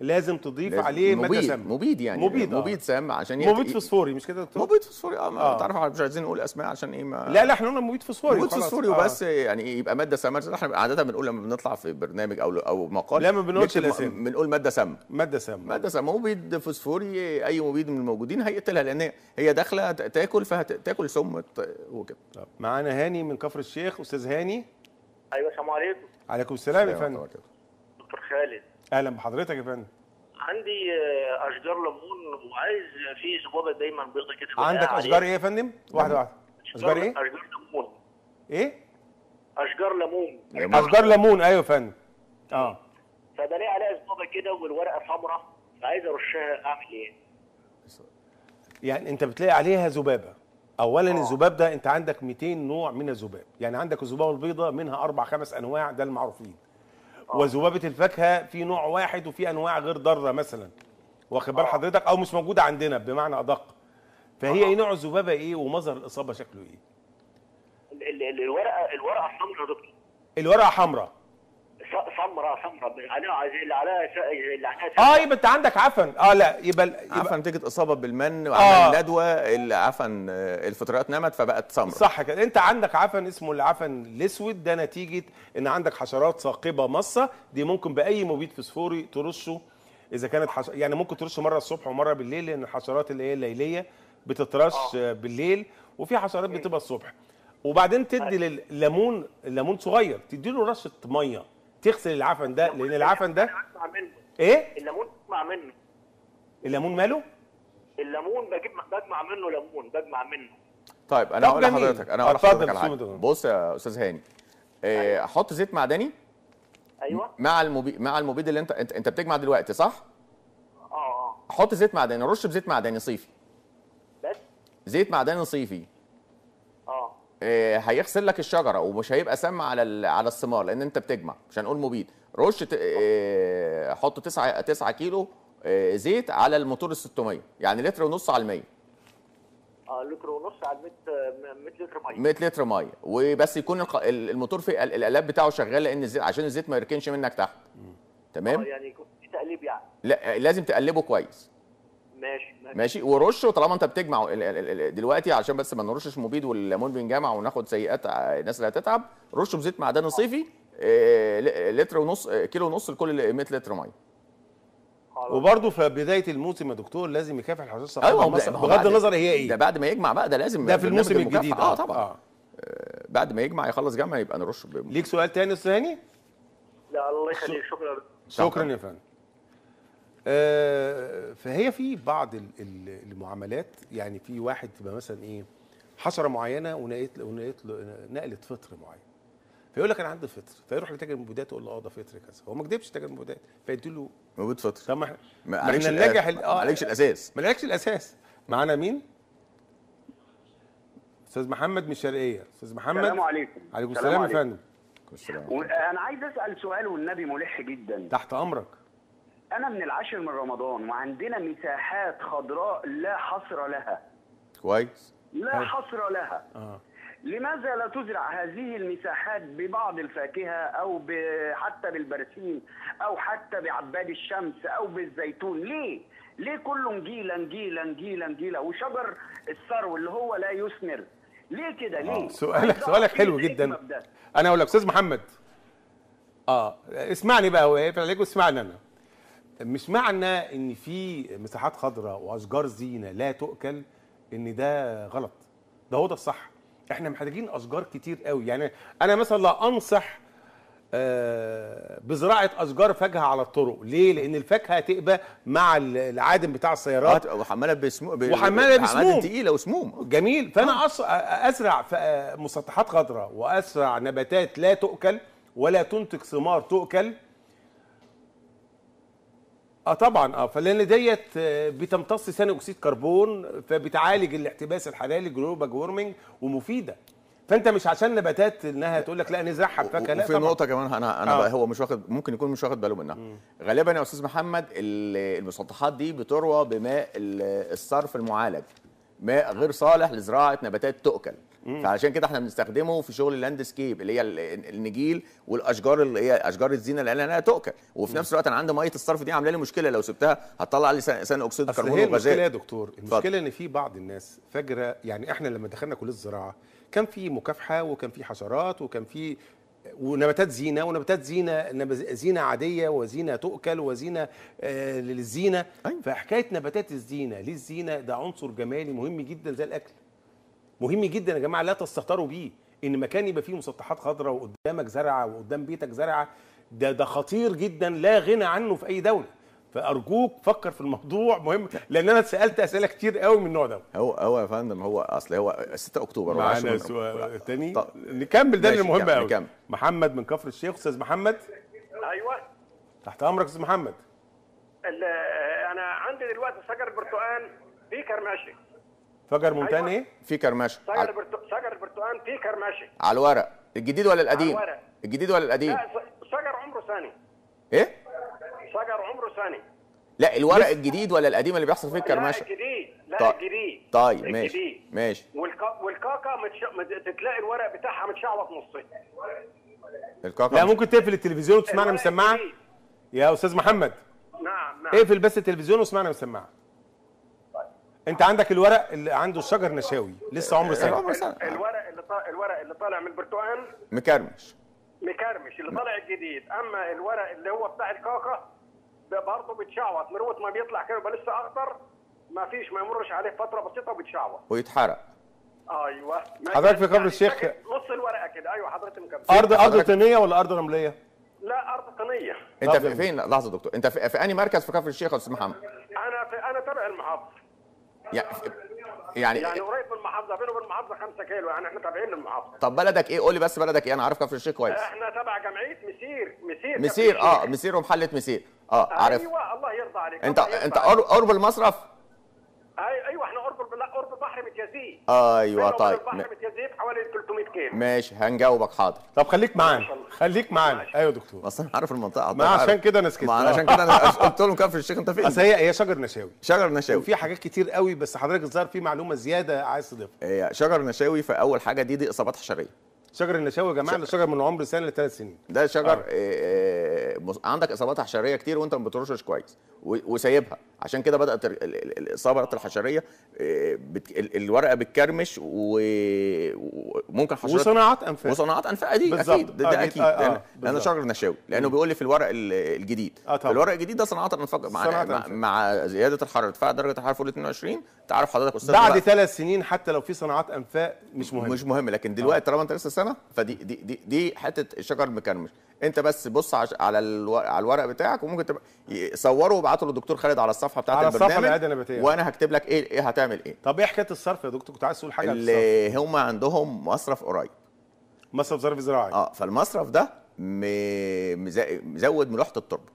لازم تضيف لازم- عليه مادة مبيد سامة. مبيد يعني. مبيد، آه. مبيد سام عشان يت- مبيد فوسفوري مش كده دكتور؟ مبيد فوسفوري آه, آه. آه. تعرف مش عايزين نقول أسماء عشان إيه ما لا لا إحنا قلنا مبيد فوسفوري مبيد. فوسفوري آه. وبس يعني يبقى مادة سامة إحنا عادة بنقول لما بنطلع في برنامج أو أو مقال لا، ما بنقولش الأسامي. بنقول مادة سامة. مادة سامة. مادة سامة. مبيد فوسفوري أي مبيد من الموجودين هيقتلها لأن هي داخلة تاكل فهتاكل سم وكده. معانا هاني من كفر الشيخ. أستاذ هاني؟ أيوه السلام عليكم. عليكم السلام يا فندم. دكتور خالد. أهلا بحضرتك يا فندم. عندي آه، أشجار ليمون وعايز في ذبابه دايما بيضة كده عندك أشجار. إيه يا فندم؟ واحدة واحدة. أشجار إيه؟ أشجار ليمون. إيه؟ أشجار ليمون. ليمون. أشجار ليمون أيوه يا فندم. آه. فبلاقي عليها ذبابه كده والورقة حمراء فعايز أرشها أعمل إيه؟ يعني أنت بتلاقي عليها ذبابة. اولا آه. الذباب ده أنت عندك 200 نوع من الذباب. يعني عندك الذبابه البيضاء منها أربع خمس أنواع ده المعروفين. وذبابة الفاكهة في نوع واحد وفي أنواع غير ضارة مثلا. واخد بال آه. حضرتك؟ أو مش موجودة عندنا بمعنى أدق. فهي آه. إيه نوع الذبابة إيه ومظهر الإصابة شكله إيه؟ ال- ال- ال- الورقه الورقة حمراء يا دكتور. الورقة حمراء. س- سمراء سمراء عليها اللي عليها اللي عليها آه. يبقى أنت عندك عفن. آه لا يبقى يبقى عفن نتيجه اصابه بالمن آه. وعمل ندوة العفن آه، الفطريات نمت فبقت سمراء صح كده. أنت عندك عفن اسمه العفن الأسود. ده نتيجة إن عندك حشرات ثاقبة مصة. دي ممكن بأي مبيد فسفوري ترشه. إذا كانت حش... يعني ممكن ترش مرة الصبح ومرة بالليل لأن الحشرات اللي هي الليلية بتترش آه. بالليل وفي حشرات بتبقى الصبح. وبعدين تدي لليمون الليمون صغير. تدي له رشة مية. تغسل العفن ده لأن العفن ده منه. إيه؟ الليمون بسمع منه. الليمون ماله؟ الليمون بجيب بجمع منه ليمون بجمع منه. طيب أنا هقول. لحضرتك أنا هقول لحضرتك على حاجة. بص يا أستاذ هاني آه، أحط زيت معدني. أيوه. مع المبيد مع المبيد اللي أنت أنت, أنت بتجمع دلوقتي صح؟ آه آه. حط زيت معدني رش بزيت معدني صيفي. بس. زيت معدني صيفي. آه، هيغسل لك الشجرة ومش هيبقى سم على على الثمار لأن أنت بتجمع مش هنقول مبيد. رش آه، حط 9 9 كيلو آه، زيت على الموتور ال 600 يعني لتر ونص على ال 100 آه لتر ونص على 100 100 لتر مية. 100 لتر مية. وبس يكون الموتور في ال- القلاب بتاعه شغال لأن الزيت عشان الزيت ما يركنش منك تحت. آه تمام؟ يعني يكون في تقليب يعني. لا لازم تقلبه كويس. ماشي ماشي. ماشي. ورشه طالما انت بتجمع ال- ال- ال- دلوقتي عشان بس ما نرشش مبيد والليمون بنجمع وناخد سيئات الناس اللي هتتعب رشه بزيت معدني صيفي آه، ل- لتر ونص آه، كيلو ونص لكل 100 لتر مية. وبرضه في بداية الموسم يا دكتور لازم يكافح الحشرات الصحيه هو بغض النظر هي إيه. ده بعد ما يجمع بقى ده لازم ده في الموسم. الجديد. آه طبعا. آه. بعد ما يجمع يخلص جمع يبقى نرش ليك سؤال تاني أستاذ هاني؟ لا الله يخليك. شكرا. شكرا يا فندم. آه، فهي في بعض ال- ال- المعاملات يعني في واحد تبقى مثلا إيه حشرة معينة ونقلت ونقلت له نقلت فطر معين. فيقول لك أنا عندي فطر فيروح لتاجر المبيدات يقول له آه ده فطر كذا. هو ما كدبش تاجر المبيدات فيدي له مبيد فطر. طب ما إحنا ما ما عليكش إحنا الأ- الناجح ال- ما عليكش الأساس. ما لكش الأساس. معانا مين؟ أستاذ محمد من الشرقية. أستاذ محمد. السلام عليكم. عليكم السلام السلام يا عليكم. فندم. وأنا عايز أسأل سؤال والنبي ملح جدا. تحت أمرك. أنا من العاشر من رمضان وعندنا مساحات خضراء لا حصر لها. كويس. لا حصر لها. آه. لماذا لا تزرع هذه المساحات ببعض الفاكهة أو ب- حتى بالبرسيم أو حتى بعباد الشمس أو بالزيتون؟ ليه؟ ليه كله نجيلة نجيلة نجيلة نجيلة وشجر الثرو اللي هو لا يثمر؟ ليه كده؟ ليه؟ سؤالك عايز سؤالك أعرف حلو جدا؟ أنا أقول لك أستاذ محمد. آه. اسمعني بقى هو اقفل عليك واسمعني أنا. مش معنى إن في مساحات خضراء وأشجار زينة لا تؤكل إن ده غلط. ده هو ده الصح. إحنا محتاجين أشجار كتير قوي. يعني أنا مثلا لا أنصح آه، بزراعة أشجار فاكهة على الطرق. ليه؟ لأن الفاكهة هتبقى مع ال- العادم بتاع السيارات. آه وحمالة بسموم ب- بمعادن بسموم. تقيلة وسموم. جميل. فأنا أص... أزرع آه، مسطحات خضراء وأزرع نباتات لا تؤكل ولا تنتج ثمار تؤكل. آه طبعا آه فلأن ديت آه، بتمتص ثاني أكسيد كربون فبتعالج الاحتباس الحراري global warming ومفيدة. فأنت مش عشان نباتات إنها تقول لك لا نزرعها بفاكهه لا وفي نقطة كمان أنا أنا آه. بقى هو مش واخد ممكن يكون مش واخد باله منها. غالبا يا أستاذ محمد ال- المسطحات دي بتروى بماء ال- الصرف المعالج ماء غير صالح لزراعة نباتات تؤكل. فعشان كده إحنا بنستخدمه في شغل ال landscape اللي هي ال- النجيل والأشجار اللي هي أشجار الزينة لانها تؤكل. وفي نفس الوقت أنا عندي مية الصرف دي عاملة لي مشكلة لو سبتها هتطلع لي ثاني أكسيد الكربون هي المشكلة يا وغازات دكتور المشكلة إن في بعض الناس فجرة يعني إحنا لما دخلنا كلية الزراعة كان في مكافحة وكان في حشرات وكان في ونباتات زينة ونباتات زينة نب- زينة عادية وزينة تؤكل وزينة آه للزينة. أيوة. فحكاية نباتات الزينة ليه الزينه ده عنصر جمالي مهم جدا زي الأكل. مهم جدا يا جماعة لا تستهتروا بيه إن مكان يبقى فيه مسطحات خضراء وقدامك زرعة وقدام بيتك زرعة ده ده خطير جدا لا غنى عنه في أي دولة. فأرجوك فكر في الموضوع مهم لأن أنا اتسالت أسئلة كتير قوي من النوع ده. هو هو يا فندم هو أصل هو 6 أكتوبر معانا سؤال تاني؟ طب. نكمل ده اللي ماشي، مهم نكمل، قوي. نكمل. محمد من كفر الشيخ أستاذ محمد؟ أيوه. تحت أمرك أستاذ محمد. ال- أنا عندي دلوقتي شجر برتقال في كرمشه فجر ممتان أيوة. إيه؟ في كرمشة. شجر على, برتق... شجر برتقال في كرمشة. على الورق. الجديد ولا القديم؟ على الورق. الجديد ولا القديم؟ لا شجر عمره سنه إيه؟ شجر عمره سنه لا الورق الجديد ولا القديم اللي بيحصل فيه لا الكرمشه الجديد. لا طيب. الجديد. طيب ماشي. الجديد. ماشي. والكا... والكاكا متش... مت- تلاقي الورق بتاعها متشعوط نصين. الكاكا لا مش- ممكن تقفل التلفزيون وتسمعنا الجديد. يا أستاذ محمد. نعم نعم. اقفل بس التلفزيون واسمعنا من السماعه انت عندك الورق اللي عنده الشجر نشاوي لسه عمره سنة. عمره سنة. ال- الورق اللي طالع الورق اللي طالع من البرتقال مكرمش. مكرمش اللي طالع الجديد أما الورق اللي هو بتاع الكاكا ده برضه بيتشعوط. من وقت ما بيطلع كده يبقى لسه أخضر ما فيش ما يمرش عليه فترة بسيطة وبيتشعوط. ويتحرق. أيوه. حضرتك في كفر الشيخ. نص الورقة كده. أيوه حضرتك مكمل أرض أرض طينية ولا أرض رملية؟ لا أرض طينية. أنت. في فين؟ لحظة يا دكتور. أنت في, في أنهي مركز في كفر الشيخ يا أستاذ محمد؟ أنا في أنا تبع المحافظة. يعني يعني يعني قريب من المحافظة بينه وبين المحافظة 5 كيلو يعني إحنا تابعين للمحافظة. طب بلدك إيه؟ قول لي بس بلدك إيه أنا عارف كفر الشيخ كويس. إحنا تبع جمعية مسير مسير مسير آه. مسير ومحلة مسير. آه عارف. أيوه الله يرضى عليك. انت يرضى انت قرب المصرف؟ أيوه إحنا لا قرب بحر متيازيه أيوه بينه وبين طيب البحر متيازيه بحوالي 300 كيلو. ماشي هنجاوبك حاضر. طب خليك معانا. خليك معانا. أيوه يا دكتور. بس أنا عارف المنطقة ما. عشان كده أنا سكت ما أنا عشان كده أنا قلت لهم كفر الشيخ أنت أصل فين هي هي شجر نشاوي. شجر نشاوي. وفي حاجات كتير قوي بس حضرتك الظاهر في معلومة زيادة عايز تضيفها. هي شجر نشاوي فأول حاجة دي دي إصابات حشرية. شجر النشاوي يا جماعة ده شجر من عمر سنة لثلاث سنين. ده شجر آه. آه. آه عندك إصابات حشرية كتير وأنت ما بترشش كويس وسايبها. عشان كده بدأت ال- ال- ال- الإصابات الحشرية آه، بت... الورقة بتكرمش وممكن حشرات وصناعات أنفاق. وصناعات أنفاق دي بالظبط. أكيد. ده, آه، ده أكيد. آه، آه، لأن. شجر نشاوي. لأنه بيقول لي في الورق ال- الجديد. آه، طبعا. الورق الجديد ده صناعات الانفاق. مع, صناعات مع. مع زيادة الحرارة ارتفاع درجة الحرارة فوق ال 22 تعرف حضرتك أستاذ بعد ثلاث سنين حتى لو في صناعات أنفاق مش مهم. مش مهم لكن دلوقتي طالما أنت لسه سنة. فدي دي دي, دي حتة الشجر مكرمش انت بس بص على على الورق بتاعك وممكن تبقى صوره وابعته للدكتور خالد على الصفحة بتاعت على البرنامج العيادة النباتية. وأنا هكتب لك إيه إيه هتعمل إيه. طب إيه حكاية الصرف يا دكتور؟ كنت عايز تقول حاجة اللي هم عندهم مصرف قريب. مصرف صرف زراعي. آه فالمصرف ده مزود ملوحه التربة.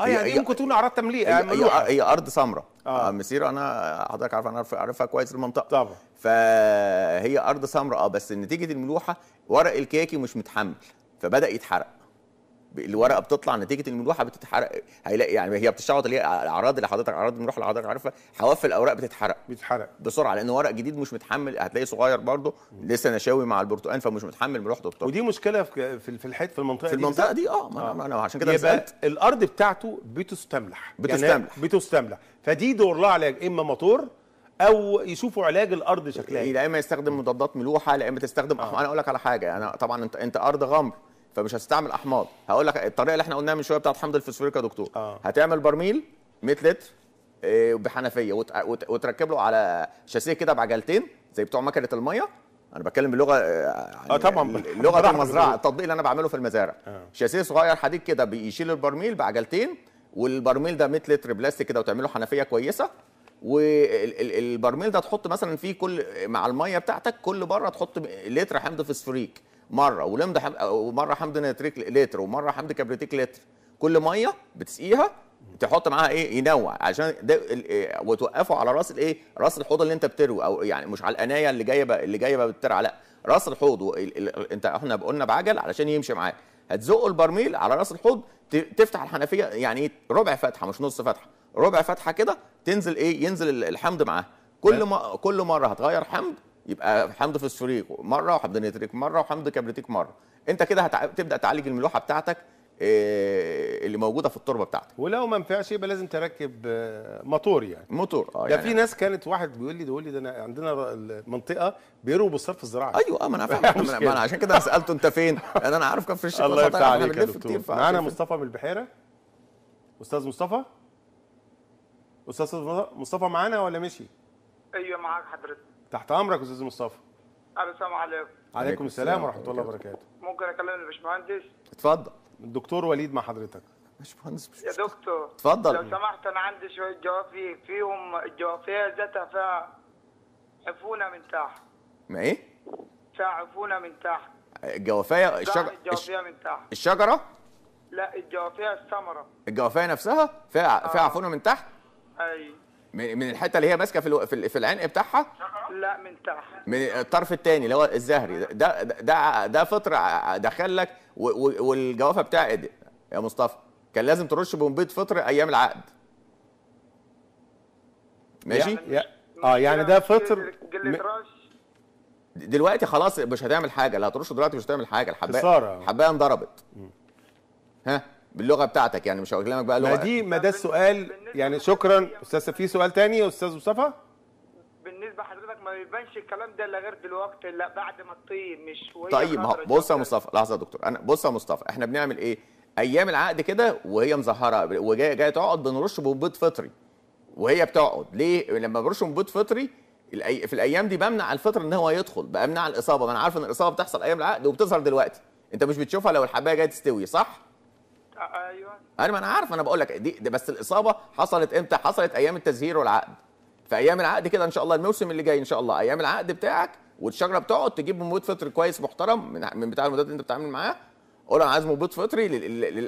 آه يعني هي- ممكن تكون اعراض تمليء هي, آه، هي. هي أرض سمراء. آه. آه. مسيره أنا حضرتك عارف أنا عارف- عارفها كويس المنطقة. طبعا. فهي أرض سمراء آه بس نتيجة الملوحة ورق الكيكي مش متحمل فبدأ يتحرق. الورقة بتطلع نتيجة الملوحة بتتحرق هيلاقي يعني هي بتشعط اللي هي الأعراض اللي حضرتك أعراض الملوحة اللي حضرتك عارفها حواف الأوراق بتتحرق. بيتحرق. بسرعة لأن ورق جديد مش متحمل هتلاقيه صغير برضه لسه نشاوي مع البرتقال فمش متحمل ملوحة التربه ودي مشكلة في في في الحته في المنطقة في دي المنطقة بالذات. دي آه ما أنا- ما أنا عشان كده يبقى الأرض بتاعته بتستملح. بتستملح. يعني بتستملح. فدي دور لها علاج إما موتور أو يشوفوا علاج الأرض شكلها إيه لا إما يستخدم مضادات ملوحة لا إما تستخدم أحماض أنا أقول لك على حاجة أنا طبعا أنت أنت أرض غمر فمش هتستعمل أحماض هقول لك الطريقة اللي إحنا قلناها من شوية بتاعت حمض الفوسفوريك يا دكتور آه. هتعمل برميل 100 لتر آه، بحنفية وت- وت- وتركب له على شاسيه كده بعجلتين زي بتوع مكنة المية أنا بتكلم بلغه يعني آه طبعاً. لغه المزرعه. التطبيق اللي أنا بعمله في المزارع آه. شاسيه صغير حديد كده بيشيل البرميل بعجلتين والبرميل ده 100 لتر بلاستيك كده وتعمله حنفية كويسة والبرميل ده تحط مثلا فيه كل مع المية بتاعتك كل مره تحط لتر حمض فسفوريك مرة وحمض ومرة حمض نيتريك لتر ومرة حمض كبريتيك لتر. كل مية بتسقيها تحط معاها إيه؟ ينوع. عشان ده إيه، وتوقفه على راس الإيه؟ راس الحوض اللي أنت بتروي أو يعني مش على القناية اللي جاية بقى اللي جاية بقى بترعى لأ. راس الحوض أنت إحنا قلنا بعجل علشان يمشي معاك. هتزق البرميل على راس الحوض تفتح الحنفية يعني إيه؟ ربع فتحه مش نص فتحه ربع فتحة كده تنزل إيه؟ ينزل ال- الحمض معاها كل ما كل مرة هتغير حمض يبقى حمض فسفوريك مرة وحمض نيتريك مرة وحمض كبريتيك مرة. أنت كده هتع... تبدا تعالج الملوحة بتاعتك إيه اللي موجودة في التربة بتاعتك. ولو ما نفعش يبقى لازم تركب آه، موتور يعني. موتور آه ده في ناس كانت واحد بيقول لي بيقول لي ده أنا عندنا المنطقة بيروا بالصرف الزراعي أيوه آه ما أنا فاهم. ما أنا- ما أنا عشان كده سألته أنت فين؟ لأن أنا عارف كفر الشيخ الله يفتح عليك يا دكتور. معانا. مصطفى من البحيرة؟ أستاذ مصطفى؟ أستاذ مصطفى معانا ولا مشي؟ أيوه معاك حضرتك. تحت أمرك يا أستاذ مصطفى. السلام عليكم. عليكم السلام ورحمة الله وبركاته. ممكن اكلم الباشمهندس؟ اتفضل. الدكتور وليد مع حضرتك. باشمهندس مش يا دكتور. اتفضل. لو سمحت أنا عندي شوية جوافي فيهم الجوافية ذاتها فيها عفونه من تحت. ما إيه؟ فيها عفونه من تحت. الجوافية الشجر الجوافية من تحت. الشجرة؟ لا الجوافية الثمرة. الجوافية نفسها؟ فيها فيها آه. عفونه من تحت؟ أي. من من الحتة اللي هي ماسكة في في ال- في العنق بتاعها؟ لا من تحت. من الطرف الثاني اللي هو الزهري. ده ده ده, فطر دخل لك والجوافة بتاعي دي يا مصطفى كان لازم ترش بمبيض فطر أيام العقد. ماشي؟ يا- آه يعني ده فطر دلوقتي خلاص مش هتعمل حاجة. اللي هترشه دلوقتي مش هتعمل حاجة. الحبايه. الحباية انضربت. ها؟ باللغة بتاعتك يعني مش هكلمك بقى ما لغه دي ما ده السؤال. يعني شكرا. أستاذ. في سؤال تاني يا أستاذ مصطفى؟ بالنسبة لحضرتك ما بيبانش الكلام ده إلا غير دلوقتي لا بعد ما تطين مش وهي طيب ما بص يا. مصطفى لحظة يا دكتور. أنا بص يا مصطفى إحنا بنعمل إيه؟ أيام العقد كده وهي مزهرة وجايه جاية تقعد بنرش بمبيض فطري. وهي بتقعد ليه؟ لما برش بمبيض فطري الأي... في الأيام دي بمنع الفطر إن هو يدخل بمنع الإصابة. ما أنا عارف إن الإصابة بتحصل أيام العقد وبتظهر دلوقتي. أنت مش بتشوفها لو الحباية جاية تستوي صح؟ أيوه. أنا ما أنا عارف أنا بقول لك دي, دي بس الإصابة حصلت إمتى؟ حصلت أيام التزهير والعقد. في أيام العقد كده إن شاء الله الموسم اللي جاي إن شاء الله أيام العقد بتاعك والشجرة بتقعد تجيب مبيض فطري كويس محترم من من بتاع المبيضات اللي أنت بتتعامل معاه. قول أنا عايز مبيض فطري لل لل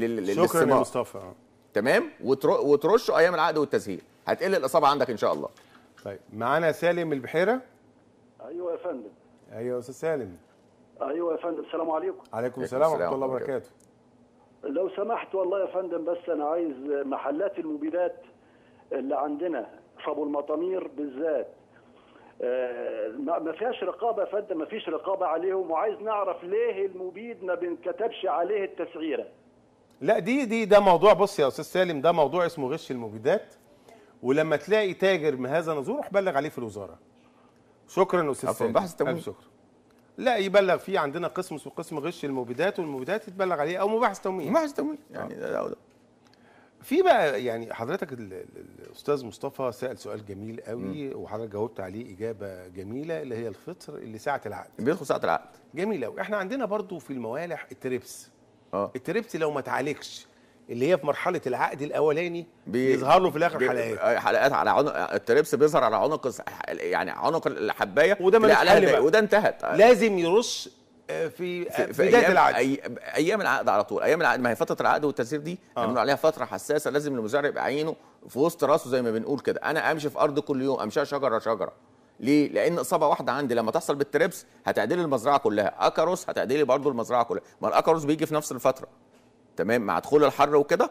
لل لل شكرا يا. مصطفى. تمام؟ وتر- وترشه أيام العقد والتزهير هتقل الإصابة عندك إن شاء الله. طيب معانا سالم من البحيرة؟ أيوه يا فندم. أيوه يا أستاذ سالم. أيوه يا فندم السلام عليكم. عليكم السلام ورحمة الله. وبركاته. لو سمحت والله يا فندم بس أنا عايز محلات المبيدات اللي عندنا في ابو المطامير بالذات. آه، ما فيهاش رقابة يا فندم ما فيش رقابة عليهم وعايز نعرف ليه المبيد ما بنكتبش عليه التسعيرة. لا دي دي ده موضوع بص يا أستاذ سالم ده موضوع اسمه غش المبيدات. ولما تلاقي تاجر من هذا النظور روح بلغ عليه في الوزارة. شكرا أستاذ سالم. بحث شكرا لا يبلغ في عندنا قسم اسمه قسم غش المبيدات والمبيدات يتبلغ عليه أو مباحث تمويل ما عايز تمويل يعني ده, ده, ده. في بقى يعني حضرتك ال- ال- الأستاذ مصطفى سأل سؤال جميل قوي وحضرتك جاوبت عليه إجابة جميلة اللي هي الفطر اللي ساعة العقد. بيدخل ساعة العقد. جميل قوي إحنا عندنا برضو في الموالح التريبس. آه. التريبس لو ما اتعالجش اللي هي في مرحلة العقد الأولاني بي- بيظهر له في الآخر بي- حلقات. آه، حلقات على عنق التريبس بيظهر على عنق يعني عنق الحباية وده تلاقي عليها. وده انتهت. لازم يرش آه، في, في, بداية أيام العقد. أي أيام العقد على طول. أيام العقد ما هي فترة العقد والتسيير دي آه. بنقول عليها فترة حساسة لازم المزارع يبقى عينه في وسط راسه زي ما بنقول كده. أنا أمشي في أرض كل يوم أمشيها شجرة شجرة. ليه؟ لأن إصابة واحدة عندي لما تحصل بالتريبس هتعدي لي المزرعة كلها، اكاروس هتعدي لي برضه المزرعة كلها، ما الاكاروس بيجي في نفس الفترة. تمام مع دخول الحر وكده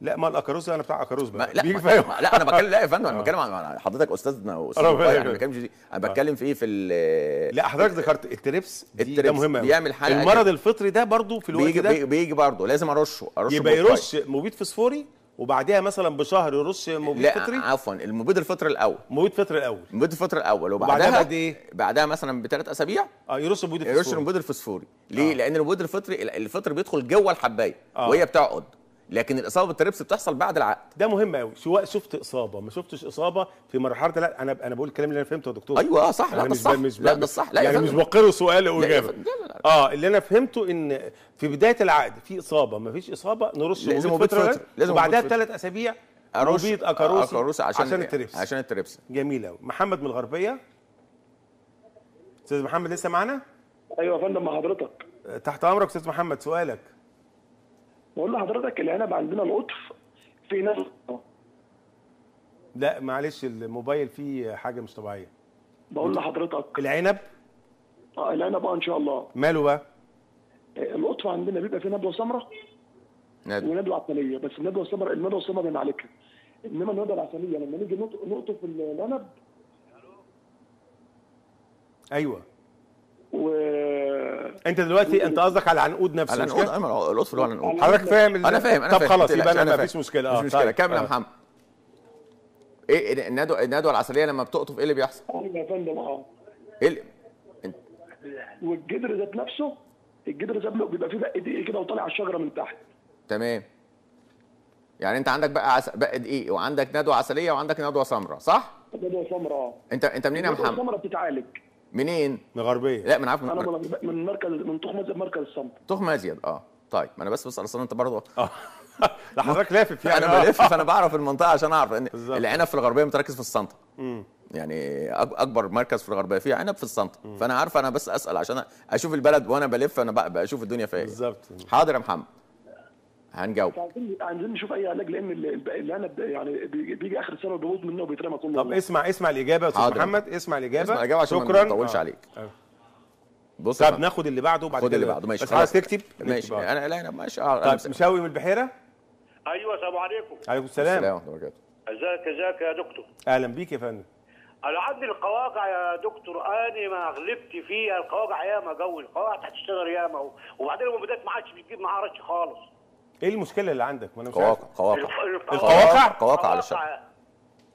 لا ما الأكاروس أنا بتاع أكاروس ما بقى لا بيجي. ما لا أنا بتكلم لا يا فندم أنا بتكلم عن حضرتك استاذنا رفاعي، أنا. ما بتكلمش دي أنا بتكلم في إيه في ال- لا حضرتك ذكرت التريبس دي ده التريبس مهم قوي بيعمل حلقة المرض. الفطري ده برضو في الوقت بيجي ده بيجي, برضه لازم أرشه أرشه يبقى. يرش مبيد فسفوري وبعدها مثلا بشهر يرش مبيد لا فطري عفوا المبيد الفطر الأول مبيد فطري الأول المبيد الفطر الأول وبعدها بقد إيه؟ بعدها مثلا بثلاث أسابيع آه يرش مبيد يرش فسفوري المبيد الفسفوري ليه؟ آه. لأن المبيد الفطري الفطر بيدخل جوه الحباية آه. وهي بتقعد لكن الإصابة بالتربس بتحصل بعد العقد. ده مهم قوي سواء شفت إصابة ما شفتش إصابة في مرحلة لا أنا أنا بقول الكلام اللي أنا فهمته يا دكتور. أيوه آه صح لا ده ب- مش لا ده الصح لا يعني مش. بقره سؤال وإجابة. آه اللي أنا فهمته إن في بداية العقد في إصابة ما فيش إصابة نرش لازم فترة فترة. لازم وبعدها. بثلاث أسابيع أرش- مبيد أكاروسي, أكاروسي عشان عشان التربس عشان التربس جميل قوي محمد من الغربية؟ أستاذ محمد لسه معانا؟ أيوه يا فندم مع حضرتك. آه، تحت أمرك أستاذ محمد سؤالك. بقول لحضرتك العنب عندنا القطف في ناس لا معلش الموبايل فيه حاجة مش طبيعية. بقول لحضرتك. العنب؟ آه العنب آه إن شاء الله. ماله بقى؟ آه، القطف عندنا بيبقى فيه ندوة سمراء. وندوة عسلية. بس الندوه السمراء الندوة السمراء بنعالجها إنما الندوة العسلية لما نيجي نقط- نقطف العنب. أيوه. و انت دلوقتي انت قصدك على العنقود نفسه مش العنقود؟ أيوة، القطف اللي هو العنقود حضرتك فاهم أنا فاهم أنا طب فاهم خلاص يبقى أنا ما فاهم. فيش مشكلة مش آه مشكلة طيب. كمل يا آه. محمد إيه إيه الندوة الندوه العسلية لما بتقطف إيه اللي بيحصل؟ أيوه يا فندم آه إيه اللي... والجدر ذات نفسه الجدر ذات نفسه بيبقى فيه بق دقيق كده وطالع على الشجرة من تحت تمام يعني أنت عندك بقى عس... بقى دقيق وعندك ندوة عسلية وعندك ندوة سمراء صح؟ ندوة سمراء آه انت أنت منين يا الندوه محمد؟ السمراء بتتعالج منين؟ من الغربيه لا من عارف أنا من... مركز من تخم مركز الصمت. تخم أزيد آه. طيب ما أنا بس بس أصل أنت برضه آه. ده حضرتك لافف يعني أنا آه. بلف فأنا بعرف المنطقة عشان أعرف إن بالظبط. العنب في الغربية متركز في السنطه يعني أكبر مركز في الغربية فيه عنب في السنطه فأنا عارف أنا بس أسأل عشان أشوف البلد وأنا بلف أنا بشوف الدنيا فيها إيه. بالظبط. حاضر يا محمد. هنجاوب. عايزين عايزين نشوف اي علاج لأن ال- ال- العنب ده يعني بيجي آخر السنة وبيبوظ منه وبيترمى كله طب. اسمع اسمع الإجابة يا أستاذ. محمد اسمع الإجابة. اسمع الإجابة عشان ما شكرا. نطولش آه. عليك. آه. بص طب. ناخد اللي بعده وبعد خد كده. اللي بعده. ماشي. بس عايز خلاص. تكتب ماشي. آه. أنا لا أنا ماشي. آه أنا طب مشاوي من البحيرة؟ أيوه السلام عليكم. عليكم السلام. السلام ورحمة الله وبركاته. إزيك إزيك يا دكتور؟ أهلا بيك يا فندم. أنا عندي القواقع يا دكتور أنا ما غلبت فيها. القواقع ياما جو القواقع هتشتغل ياما. وبعدين المبيدات ما عادش بتجيب معاها رش خالص. إيه المشكلة اللي عندك؟ ما أنا مش عارف. قواقع قواقع. الق- القواقع؟ قواقع على الشجر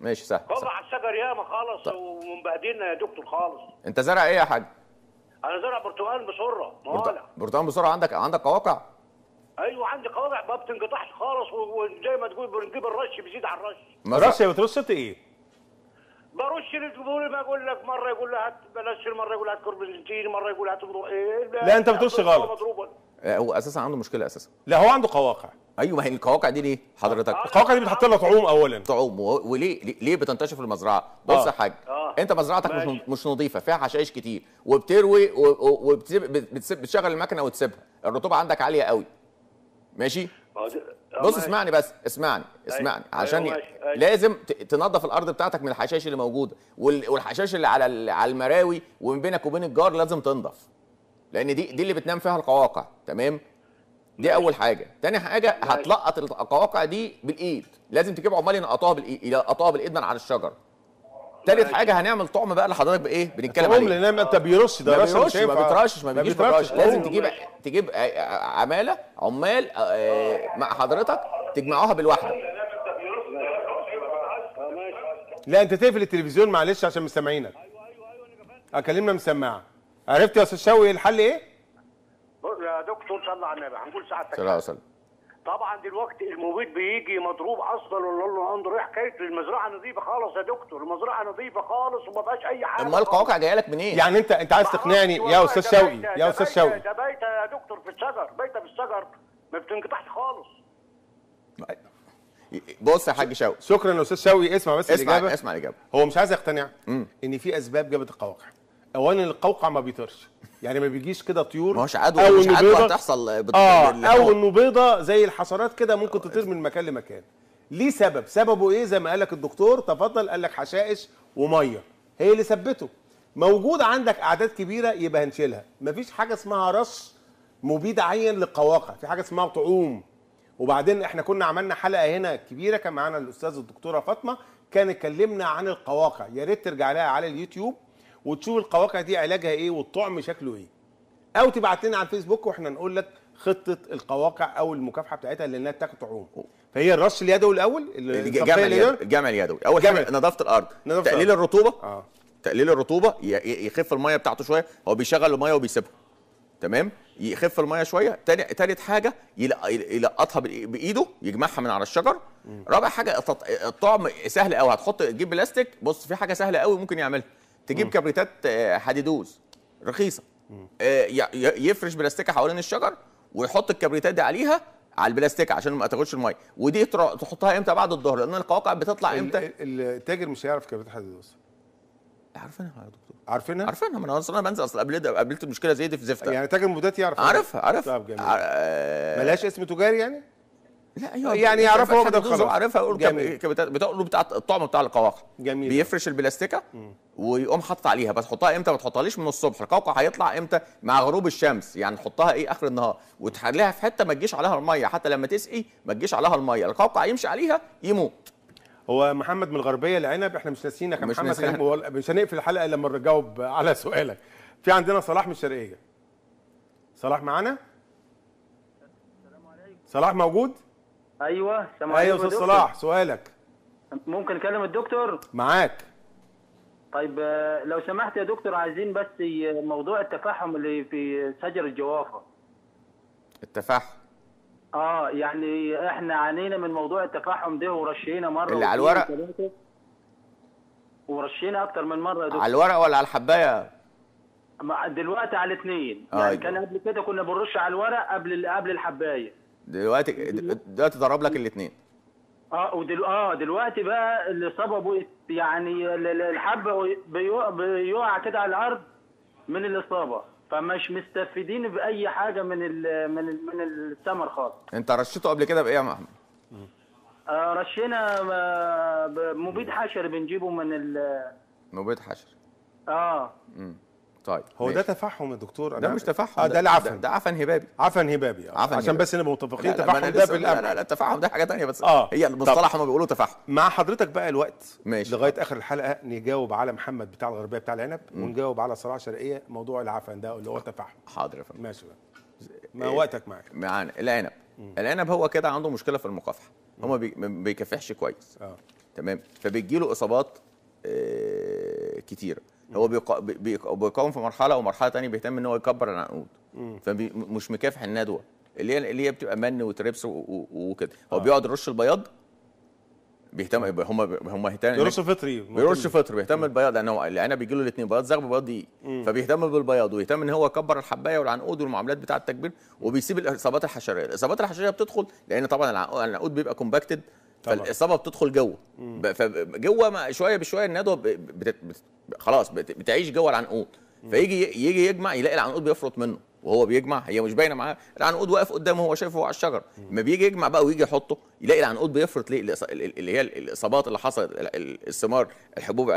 ماشي سهل, قواقع. على الشجر ياما خالص طيب. ومبهدلنا يا دكتور خالص. أنت زرع إيه يا حاج؟ أنا زرع برتقال بسره موالع برتقال بسرعة؟ عندك عندك قواقع؟ أيوه عندي قواقع ما بتنقطعش خالص وزي ما تقول بنجيب الرش بيزيد على الرش. مثلا- رش يا بترش إيه؟ برش الزبون ما أقول لك مرة يقول لها هات بلاش مرة يقول هات كربنتين مرة يقول هات إيه لا، أنت بترش غلط. مضروبة. آه، هو أساسا عنده مشكلة أساسا. لا هو عنده قواقع. أيوه ما هي القواقع دي ليه؟ حضرتك. القواقع دي بتحط لها طعوم اولا. طعوم. وليه؟ ليه- ليه بتنتشر في المزرعة؟ بص آه. يا حاج آه. أنت مزرعتك مش ماشي. مش نظيفة فيها حشائش كتير وبتروي وبتشغل المكنة وتسيبها. الرطوبة عندك عالية قوي. ماشي؟ آه، آه، بص ماشي. اسمعني بس اسمعني اسمعني. أيوة، عشان ماشي، أيوة. لازم تنظف الأرض بتاعتك من الحشائش اللي موجودة وال- والحشائش اللي على ال- على المراوي ومن بينك وبين الجار لازم تنضف. لأن دي دي اللي بتنام فيها القواقع تمام؟ دي أول حاجة. تاني حاجة هتلقط القواقع دي بالإيد. لازم تجيب عمال ينقطوها بالايد ينقطوها بالإيد من على الشجر. تالت حاجة هنعمل طعم بقى لحضرتك بإيه؟ بنتكلم عليه. لأن انت بيرش ده ما رش مش بيرش ما. بيترشش ما بيجيش بالرش لازم. تجيب تجيب عمالة عمال آه، مع حضرتك تجمعوها بالوحده لا أنت تقفل التلفزيون معلش عشان مش سامعينك أكلمنا من السماعه عرفت يا أستاذ شوقي الحل إيه؟ يا دكتور صلى على النبي هنقول ساعتك صلى الله عليه وسلم. طبعا دلوقتي المبيد بيجي مضروب أصلا ولا له عنده ريح حكايه المزرعة نظيفة خالص يا دكتور المزرعة نظيفة خالص وما فيهاش أي حاجة أمال القواقع جاية لك منين؟ يعني انت أنت عايز تقنعني يا أستاذ شوقي يا أستاذ شوقي. ده بايته يا دكتور في الشجر بايته في الشجر ما بتنقطعش خالص. بص يا حاج شوقي. شكرا يا أستاذ شوقي اسمع بس اسمع الإجابة. اسمع الإجابة. هو مش عايز يقتنع. إن في أسباب جابت القواقع. اولا القوقع ما بيطيرش. يعني ما بيجيش كده طيور. ما هوش عدوى أو مش عدوى بيضه هتحصل بت- آه أو إنه بيضة زي الحشرات كده ممكن تطير من مكان لمكان. ليه سبب؟ سببه إيه؟ زي ما قال لك الدكتور تفضل قال لك حشائش ومية. هي اللي ثبته. موجود عندك أعداد كبيرة يبقى هنشيلها. مفيش حاجة اسمها رش مبيد عين للقواقع. في حاجة اسمها طعوم. وبعدين إحنا كنا عملنا حلقة هنا كبيرة كان معانا الاستاذ الدكتورة فاطمة كان اتكلمنا عن القواقع. يا ريت ترجع لها على اليوتيوب. وتشوف القواقع دي علاجها إيه والطعم شكله إيه. أو تبعت لنا على الفيسبوك وإحنا نقول لك خطة القواقع أو المكافحة بتاعتها لانها تاخد طعوم. فهي الرش اليدوي الأول الجمع اليدوي. الجمع اليدوي أول. حاجة نظافة الأرض. نظافة تقليل الأرض. الرطوبة. آه. تقليل الرطوبة يخف المية بتاعته شوية. هو بيشغل المية وبيسيبها. تمام؟ يخف المية شوية. تاني تالت حاجة يلق- يلقطها بإيده يجمعها من على الشجر. رابع حاجة الطعم سهل قوي هتحط تجيب بلاستيك. بص في حاجة سهلة قوي ممكن يعملها. تجيب كبريتات آه، حديدوز رخيصة. آه، يفرش بلاستيكة حوالين الشجر ويحط الكبريتات دي عليها على البلاستيك عشان ما تاخدش المية. ودي تحطها إمتى بعد الظهر؟ لأن القواقع بتطلع إمتى؟ ال- ال- التاجر مش هيعرف كبريت حديدوس عارفينها يا دكتور. عارفينها؟ عارفينها. ما أنا أصلا بنزل اصل قابلت قابلت مشكلة زي دي في زفته يعني تاجر المبيدات يعرف عارفها عارفها. طب جميل ملاش اسم تجاري يعني؟ لا أيوه يعني يعرفها هو بدل. عارفها يقول بتقول بتاع الطعم بتاع القواقع. جميل. بيفرش البلاستيكة ويقوم حاطط عليها. بس تحطها إمتى؟ ما تحطهاليش من الصبح. القوقع هيطلع إمتى؟ مع غروب الشمس. يعني تحطها إيه؟ آخر النهار. وتخليها في حتة ما تجيش عليها المية. حتى لما تسقي ما تجيش عليها المية. القوقع يمشي عليها يموت. هو محمد من الغربية العنب. إحنا مش ناسيينك يا محمد. مش هنقفل الحلقة لما نجاوب على سؤالك. في عندنا صلاح من الشرقية. صلاح معانا؟ صلاح موجود؟ أيوه السلام أيوه أستاذ. صلاح سؤالك. ممكن أكلم الدكتور؟ معاك. طيب آه، لو سمحت يا دكتور عايزين بس موضوع التفاحم اللي في شجر الجوافة. التفاح آه يعني إحنا عانينا من موضوع التفاحم ده ورشينا مرة اللي على الورق؟ ورشينا أكتر من مرة يا دكتور. على الورق ولا على الحباية؟ دلوقتي على الاثنين آه، يعني أيوة. كان قبل كده كنا بنرش على الورق قبل قبل الحباية. دلوقتي دلوقتي ضرب لك الاثنين آه ودل... آه دلوقتي بقى الاصابه بقت يعني ال- ال- الحب بيقع, كده على الأرض من الإصابة. فمش مستفيدين بأي حاجة من ال... من ال... من الثمر خالص. انت رشيته قبل كده بإيه يا محمد؟ آه رشينا آه، مبيد حشري بنجيبه من ال مبيد حشر آه. امم طيب هو ده ماشي. تفاحم يا دكتور؟ ده أنا- مش تفاحم آه ده العفن. ده عفن هبابي. عفن هبابي آه. عفن عشان هبابي. بس نبقى متفقين التفاحم ده لا, لا, لا التفاحم ده حاجة ثانية بس. آه. هي المصطلح هم بيقولوا تفاحم. مع حضرتك بقى الوقت ماشي. لغاية آخر الحلقة نجاوب على محمد بتاع الغربية بتاع العنب ونجاوب على صلاح شرقية موضوع العفن ده اللي هو التفاحم حاضر يا فندم. ماشي ما وقتك معاك معانا. العنب. العنب هو كده عنده مشكلة في المكافحة. هو ما بيكافحش كويس. آه. تمام؟ فبيجي له إصابات آه، كتيرة. هو بيقا- بي- بي- بيقاوم في مرحلة ومرحلة ثانية بيهتم إن هو يكبر العنقود. فمش مكافح الندوة. اللي هي اللي هي بتبقى من تربس و- و- وكده. هو بيقعد يرش البياض بيهتم هم هم اهتم بيرش فطري. بيرش فطر بيهتم بالبياض. لأن هو العنب بيجي له الاثنين بياض زغبي وبياض دقيقي. فبيهتم بالبياض ويهتم إن هو يكبر الحباية والعنقود والمعاملات بتاعه التكبير وبيسيب الإصابات الحشرية. الإصابات الحشرية بتدخل لأن طبعا العنق- العنقود بيبقى كومباكتد طبعا. فالإصابة بتدخل جوه. فجوه ما- شوية بشوية الندوه ب- بت... خلاص بت... بتعيش جوه العنقود. فيجي يجي يجمع يلاقي العنقود بيفرط منه وهو بيجمع. هي مش باينة معاه. العنقود واقف قدامه هو شايفه على الشجر. لما بيجي يجمع بقى ويجي يحطه يلاقي العنقود بيفرط. ليه؟ اللي هي الإصابات اللي حصلت ال- ال- الثمار الحبوب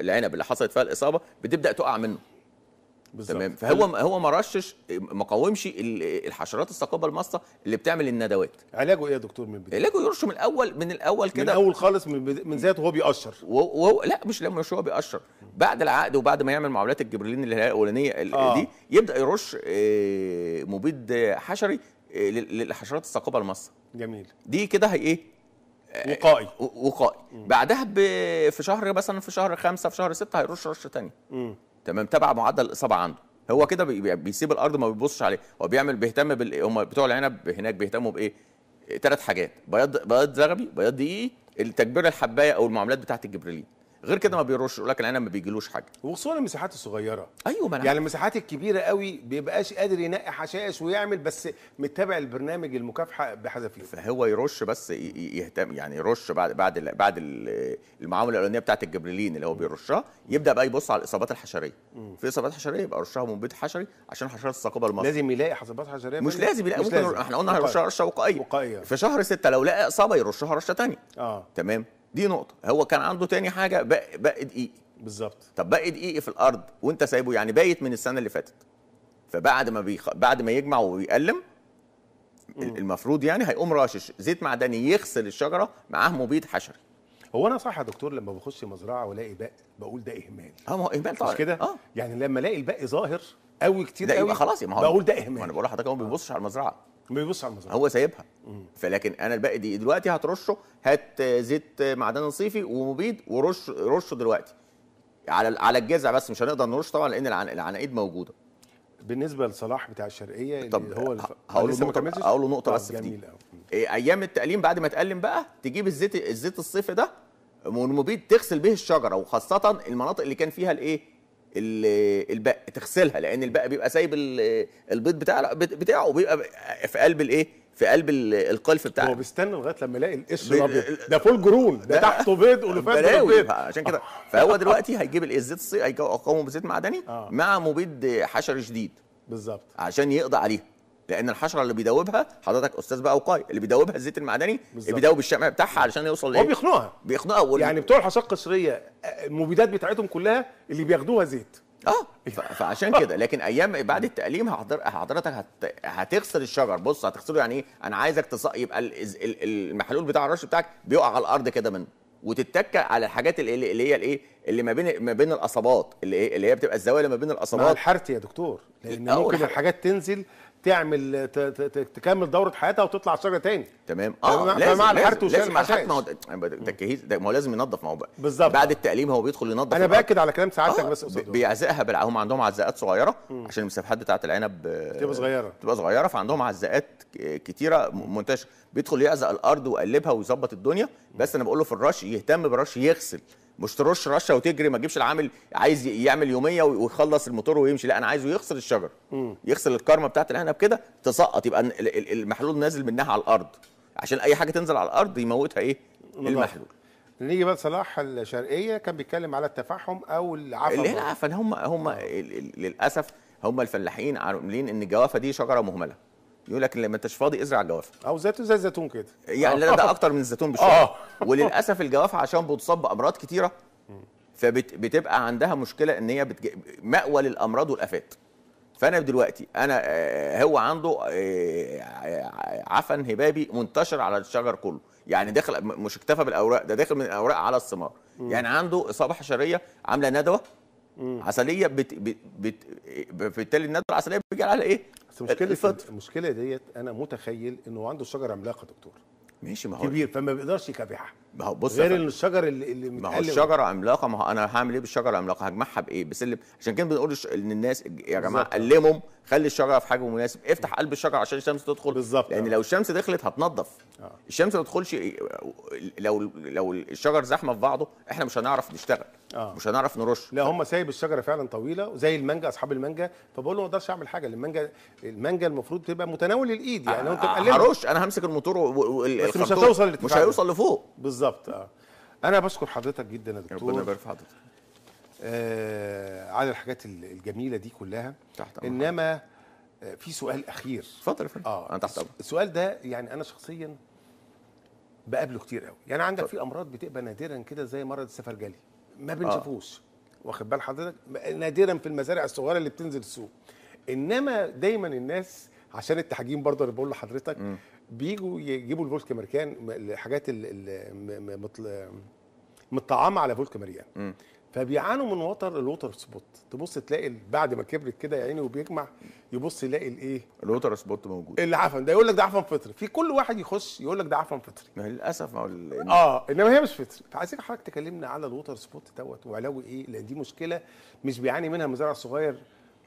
العنب اللي حصلت فيها الإصابة بتبدأ تقع منه. بالظبط. تمام. فهو هو ما رشش ما قاومش ال- الحشرات الثاقبه المصه اللي بتعمل الندوات. علاجه إيه يا دكتور من البداية؟ علاجه يرش من الأول من الأول من كده. اول خالص من بد- من ذاته وهو بيقشر. وهو لا مش لما مش هو بيقشر. بعد العقد وبعد ما يعمل معاملات الجبريلين اللي هي الأولانية ال- آه. دي يبدأ يرش آه، مبيد حشري آه، لل- للحشرات الثاقبه المصه جميل. دي كده هي إيه؟ وقائي. وقائي. بعدها ب... في شهر مثلا في شهر خمسة في شهر ستة هيرش رشة تانية. مم. تمام تبع معدل الإصابة عنده. هو كده بي- بيسيب الأرض ما بيبصش عليه. هو بيعمل بيهتم بال هم بتوع العنب هناك بيهتموا بإيه؟ ثلاث حاجات بياض بياض زغبي بياض دقيقي التكبير الحباية أو المعاملات بتاعة الجبريلين. غير كده ما بيرش يقول لك العنب ما بيجيلوش حاجة. وخصوصا المساحات الصغيرة. أيوه ما أنا يعني المساحات الكبيرة قوي بيبقاش قادر ينقي حشائش ويعمل بس متابع البرنامج المكافحة بحذافيره. فهو يرش بس يهتم يعني يرش بعد بعد بعد ال- المعاملة الاولانيه بتاعة الجبريلين اللي هو بيرشها يبدأ بقى يبص على الإصابات الحشرية. في إصابات حشرية يبقى رشها مبيد حشري عشان حشرات الثاقبه المصري لازم يلاقي حسابات حشرية مش؟ لازم يلاقي مش ممكن لازم. إحنا قلنا. هيرشها رشة وقائية. وقائية. في شهر ستة لو لقى إصابة يرشها رشة تانية. آه. تمام؟ دي نقطة. هو كان عنده تاني حاجة بق بق دقيق بالظبط. طب بق دقيق في الأرض وأنت سايبه يعني بايت من السنة اللي فاتت. فبعد ما بيخ... بعد ما يجمع ويقلم المفروض يعني هيقوم راشش زيت معدني يغسل الشجرة معاه مبيد حشري. هو أنا صح يا دكتور لما بخش مزرعة وألاقي باء بقول ده إهمال. آه ما هو إهمال طبعا. مش كده؟ آه. يعني لما ألاقي الباقي ظاهر قوي كتير ده قوي خلاص ما هو بقول ده ما أنا اهمال بقول لحضرتك هو ما بيبصش على المزرعة. بيبص على المزرعة. هو سايبها. فلكن أنا الباقي دي دلوقتي هترشه هات زيت معدن صيفي ومبيد ورش رشه دلوقتي. على على الجذع بس مش هنقدر نرش طبعا لأن العن- العناقيد موجودة. بالنسبة لصلاح بتاع الشرقية اللي طب هو الف... هقول له كملتش؟ هقول له طب بس في دي. إيه، أيام التقليم بعد ما تقلم بقى تجيب الزيت الزيت الصيفي ده والمبيد تغسل به الشجرة وخاصة المناطق اللي كان فيها الإيه؟ ال- البق تغسلها لأن البق بيبقى سايب ال- البيض بتاع بتاعه وبيبقى في قلب الايه في قلب ال- القلف هو بتاع بيستنى لغاية لما يلاقي القش بي- الأبيض. ده فول جرون ده ده- تحته بيض ولفات بيض. عشان كده. فهو دلوقتي هيجيب الزيت الصيفي هيقومه بزيت معدني آه. مع مبيد حشري شديد. بالظبط. عشان يقضي عليها لأن الحشرة اللي بيدوبها حضرتك أستاذ بقى وقاي اللي بيدوبها الزيت المعدني بالظبط. بيدوب الشمع بتاعها علشان يوصل هو لايه بيخنقها. بيخنقها وال... يعني بتوع الحصاد القشريه آه، المبيدات بتاعتهم كلها اللي بياخدوها زيت. آه فعشان كده. لكن أيام بعد التقليم حضر- حضرتك هت... هتغسل الشجر. بص هتغسله يعني إيه؟ أنا عايزك تص... يبقى ال- ال- المحلول بتاع الرش بتاعك بيقع على الأرض كده منه. وتتكى على الحاجات اللي, اللي هي الإيه؟ اللي ما بين ما بين الاصابات اللي إيه اللي هي بتبقى الزوايا اللي ما بين مع الاصابات الحرث يا دكتور. لأن أول ممكن. الحاجات تنزل تعمل تكمل دورة حياتها وتطلع شجره تاني. تمام. آه لازم لازم, لازم الحشائش. ما هو التجهيز ما هو لازم ينظف ما هو بالظبط. بعد التقليم هو بيدخل ينظف أنا. باكد على كلام سعادتك آه، بس. بيعزقها بالع... هم عندهم عزقات صغيرة عشان المساحات بتاعة العنب آه، تبقى صغيرة. تبقى صغيرة فعندهم عزقات كتيرة م- منتشرة. بيدخل يعزق الأرض ويقلبها ويظبط الدنيا. بس أنا بقول له في الرش يهتم بالرش يغسل. مش ترش رشة وتجري ما تجيبش العامل عايز يعمل يومية وي- ويخلص الموتور ويمشي. لا أنا عايزه يغسل الشجر. يغسل الكرمه بتاعه العنب كده تسقط يبقى ال- ال- المحلول نازل منها على الأرض. عشان أي حاجة تنزل على الأرض يموتها إيه؟ المحلول. نيجي بقى صلاح الشرقية. كان بيتكلم على التفحم أو العفن. اللي هي العفن. هم هم ال- للأسف هم الفلاحين عاملين إن الجوافة دي شجرة مهملة. يقول لك لما انتش فاضي ازرع جوافه أو زيتون زي الزيتون كده. يعني لا ده أكتر من الزيتون بشوية. آه. وللأسف الجوافة عشان بتصاب بامراض كتيرة فبتبقى عندها مشكلة إن هي بتج... مأوى للأمراض والأفات. فأنا دلوقتي أنا آه، هو عنده آه، عفن هبابي منتشر على الشجر كله. يعني داخل مش اكتفى بالأوراق ده داخل من الأوراق على الثمار. يعني عنده إصابة حشرية عاملة ندوة عسلية بت... بت... بت... بالتالي الندوة العسلية بيجي عليها إيه؟ بس مشكلة الفطر المشكلة ديت أنا متخيل إنه عنده شجر عملاق يا دكتور ماشي ما هو كبير فما بيقدرش يكافحها ما هو بص غير. إن الشجر اللي اللي ما هو الشجره عملاقة ما هو أنا هعمل إيه بالشجره العملاقه هجمعها بإيه بسلم عشان كده بنقول إن الناس يا جماعة. قلمهم خلي الشجره في حجم مناسب افتح قلب الشجره عشان الشمس تدخل بالظبط. لأن. لو الشمس دخلت هتنضف آه. الشمس ما تدخلش لو لو الشجر زحمة في بعضه إحنا مش هنعرف نشتغل آه. مش هنعرف نرش. لا هم سايب الشجرة فعلا طويلة زي المانجا أصحاب المانجا. فبقول له ما أقدرش أعمل حاجة المانجا المانجا المفروض تبقى متناول الإيد يعني لو أنت مقلبها هرش. أنا همسك الموتور وال- بس مش. هتوصل مش. هيوصل لفوق. بالظبط آه. أنا بشكر حضرتك جدا يا ربنا دكتور يبارك في حضرتك. آه على الحاجات ال- الجميلة دي كلها. تحت. إنما آه في سؤال أخير. اتفضل يا فندم. آه أنا تحت السؤال ده يعني أنا شخصيا بقابله كتير قوي يعني عندك في أمراض بتبقى نادرا كده زي مرض السفرجلي. ما بنشوفوش. واخد بال حضرتك؟ نادرا في المزارع الصغيرة اللي بتنزل السوق إنما دايما الناس عشان التحجيم برضه أنا بقول لحضرتك بيجوا يجيبوا الفولكا مريانا م- الحاجات م- م- متطعمه على فولكا مريانا فبيعانوا من water ال water spot تبص تلاقي بعد ما كبرت كده يا عيني وبيجمع يبص يلاقي الايه ال water spot موجود. العفن ده. يقول لك ده عفن فطري. في كل واحد يخش يقول لك ده عفن فطري. ما هي للأسف ما ال- آه إنما هي مش فطري. فعايزين حضرتك تكلمنا على ال water spot دوت وعلاوه إيه لأن دي مشكلة مش بيعاني منها المزارع الصغير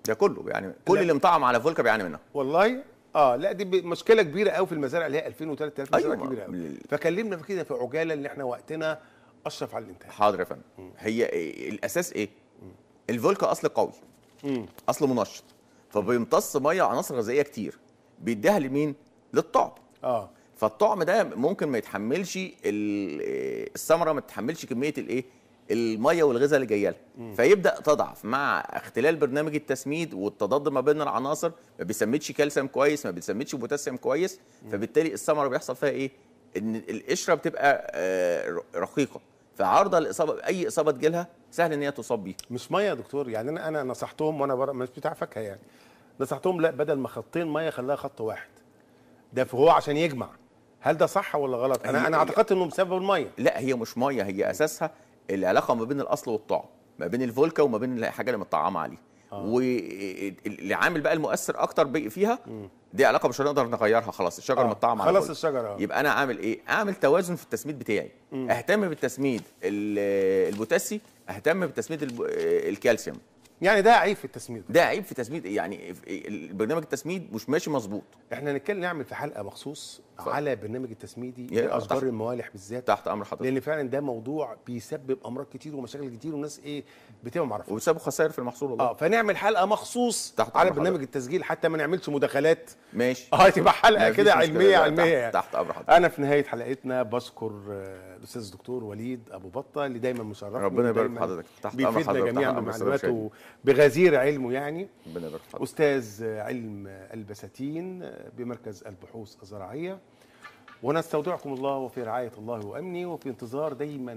ده كله يعني كل. اللي مطعم على فولكا بيعاني منها. والله؟ آه لا دي مشكلة كبيرة قوي في المزارع اللي هي 2000 و3000 مزارع أيوة، كبيرة قوي فكلمنا في كده في عجالة إن إحنا وقتنا أشرف على الإنتاج. حاضر يا فندم. هي إيه الأساس إيه؟ الفولكا أصل قوي. أصل منشط. فبيمتص مية عناصر غذائية كتير. بيديها لمين؟ للطعم. آه. فالطعم ده ممكن ما يتحملش ال- الثمرة ما تتحملش كمية الإيه؟ المية والغذاء اللي جاية لها. فيبدأ تضعف مع اختلال برنامج التسميد والتضاد ما بين العناصر. ما بيسمدش كالسيوم كويس ما بيسمدش بوتاسيوم كويس. فبالتالي الثمرة بيحصل فيها إيه؟ إن القشرة بتبقى آه، رقيقة. فعرضه لاصابه اي إصابة تجيلها سهل إن هي تصاب بيها. مش مية يا دكتور يعني أنا أنا نصحتهم وأنا بره مش بتاع فاكهة يعني. نصحتهم لا بدل ما خطين مية خليها خط واحد. ده هو عشان يجمع. هل ده صح ولا غلط؟ أنا أنا اعتقدت انه بسبب المية. لا هي مش مية هي أساسها العلاقة ما بين الأصل والطعم ما بين الفولكا وما بين الحاجة اللي متطعمة عليها. واللي عامل بقى المؤثر أكتر فيها دي علاقة مش هنقدر نغيرها خلاص الشجر آه، متطعم على خلاص الفولكا. الشجر، آه. يبقى أنا اعمل إيه؟ أعمل توازن في التسميد بتاعي. أهتم بالتسميد ال- البوتاسي أهتم بتسميد الب- الكالسيوم. يعني ده عيب في التسميد ده عيب في تسميد يعني البرنامج التسميد مش ماشي مظبوط إحنا هنتكلم نعمل في حلقة مخصوص اتفضل. على برنامج التسميدي لاشجار تحت- الموالح بالذات تحت أمر حضرتك لأن فعلا ده موضوع بيسبب أمراض كتير ومشاكل كتير والناس إيه بتبقى معرفة وبسبب خسائر في المحصول والله آه فنعمل حلقة مخصوص تحت على برنامج حضرتك. التسجيل حتى ما نعملش مداخلات ماشي آه تبقى حلقة كده. علمية علمية تحت- يعني. تحت أمر حضرتك أنا في نهاية حلقتنا بشكر آه، الأستاذ الدكتور وليد أبو بطة اللي دايما مشرفني ربنا يبارك في حضرتك تحت أمر بيفيدنا حضرتك جميعا أمر السادة بمعلوماته. بغزير علمه يعني. أستاذ علم البساتين بمركز البحوث الزراعية. ونستودعكم الله وفي رعاية الله وامنه وفي انتظار دايما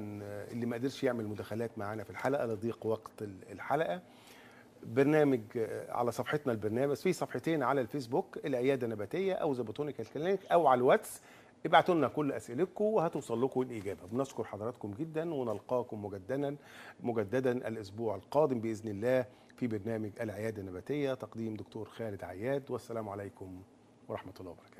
اللي ما قدرش يعمل مداخلات معانا في الحلقة لضيق وقت الحلقة. برنامج على صفحتنا البرنامج في صفحتين على الفيسبوك العيادة النباتية أو The Botanical Clinic أو على الواتس ابعتوا لنا كل أسئلتكم وهتوصل لكم الإجابة. بنشكر حضراتكم جدا ونلقاكم مجددا مجددا الأسبوع القادم بإذن الله في برنامج العيادة النباتية تقديم دكتور خالد عياد والسلام عليكم ورحمة الله وبركاته.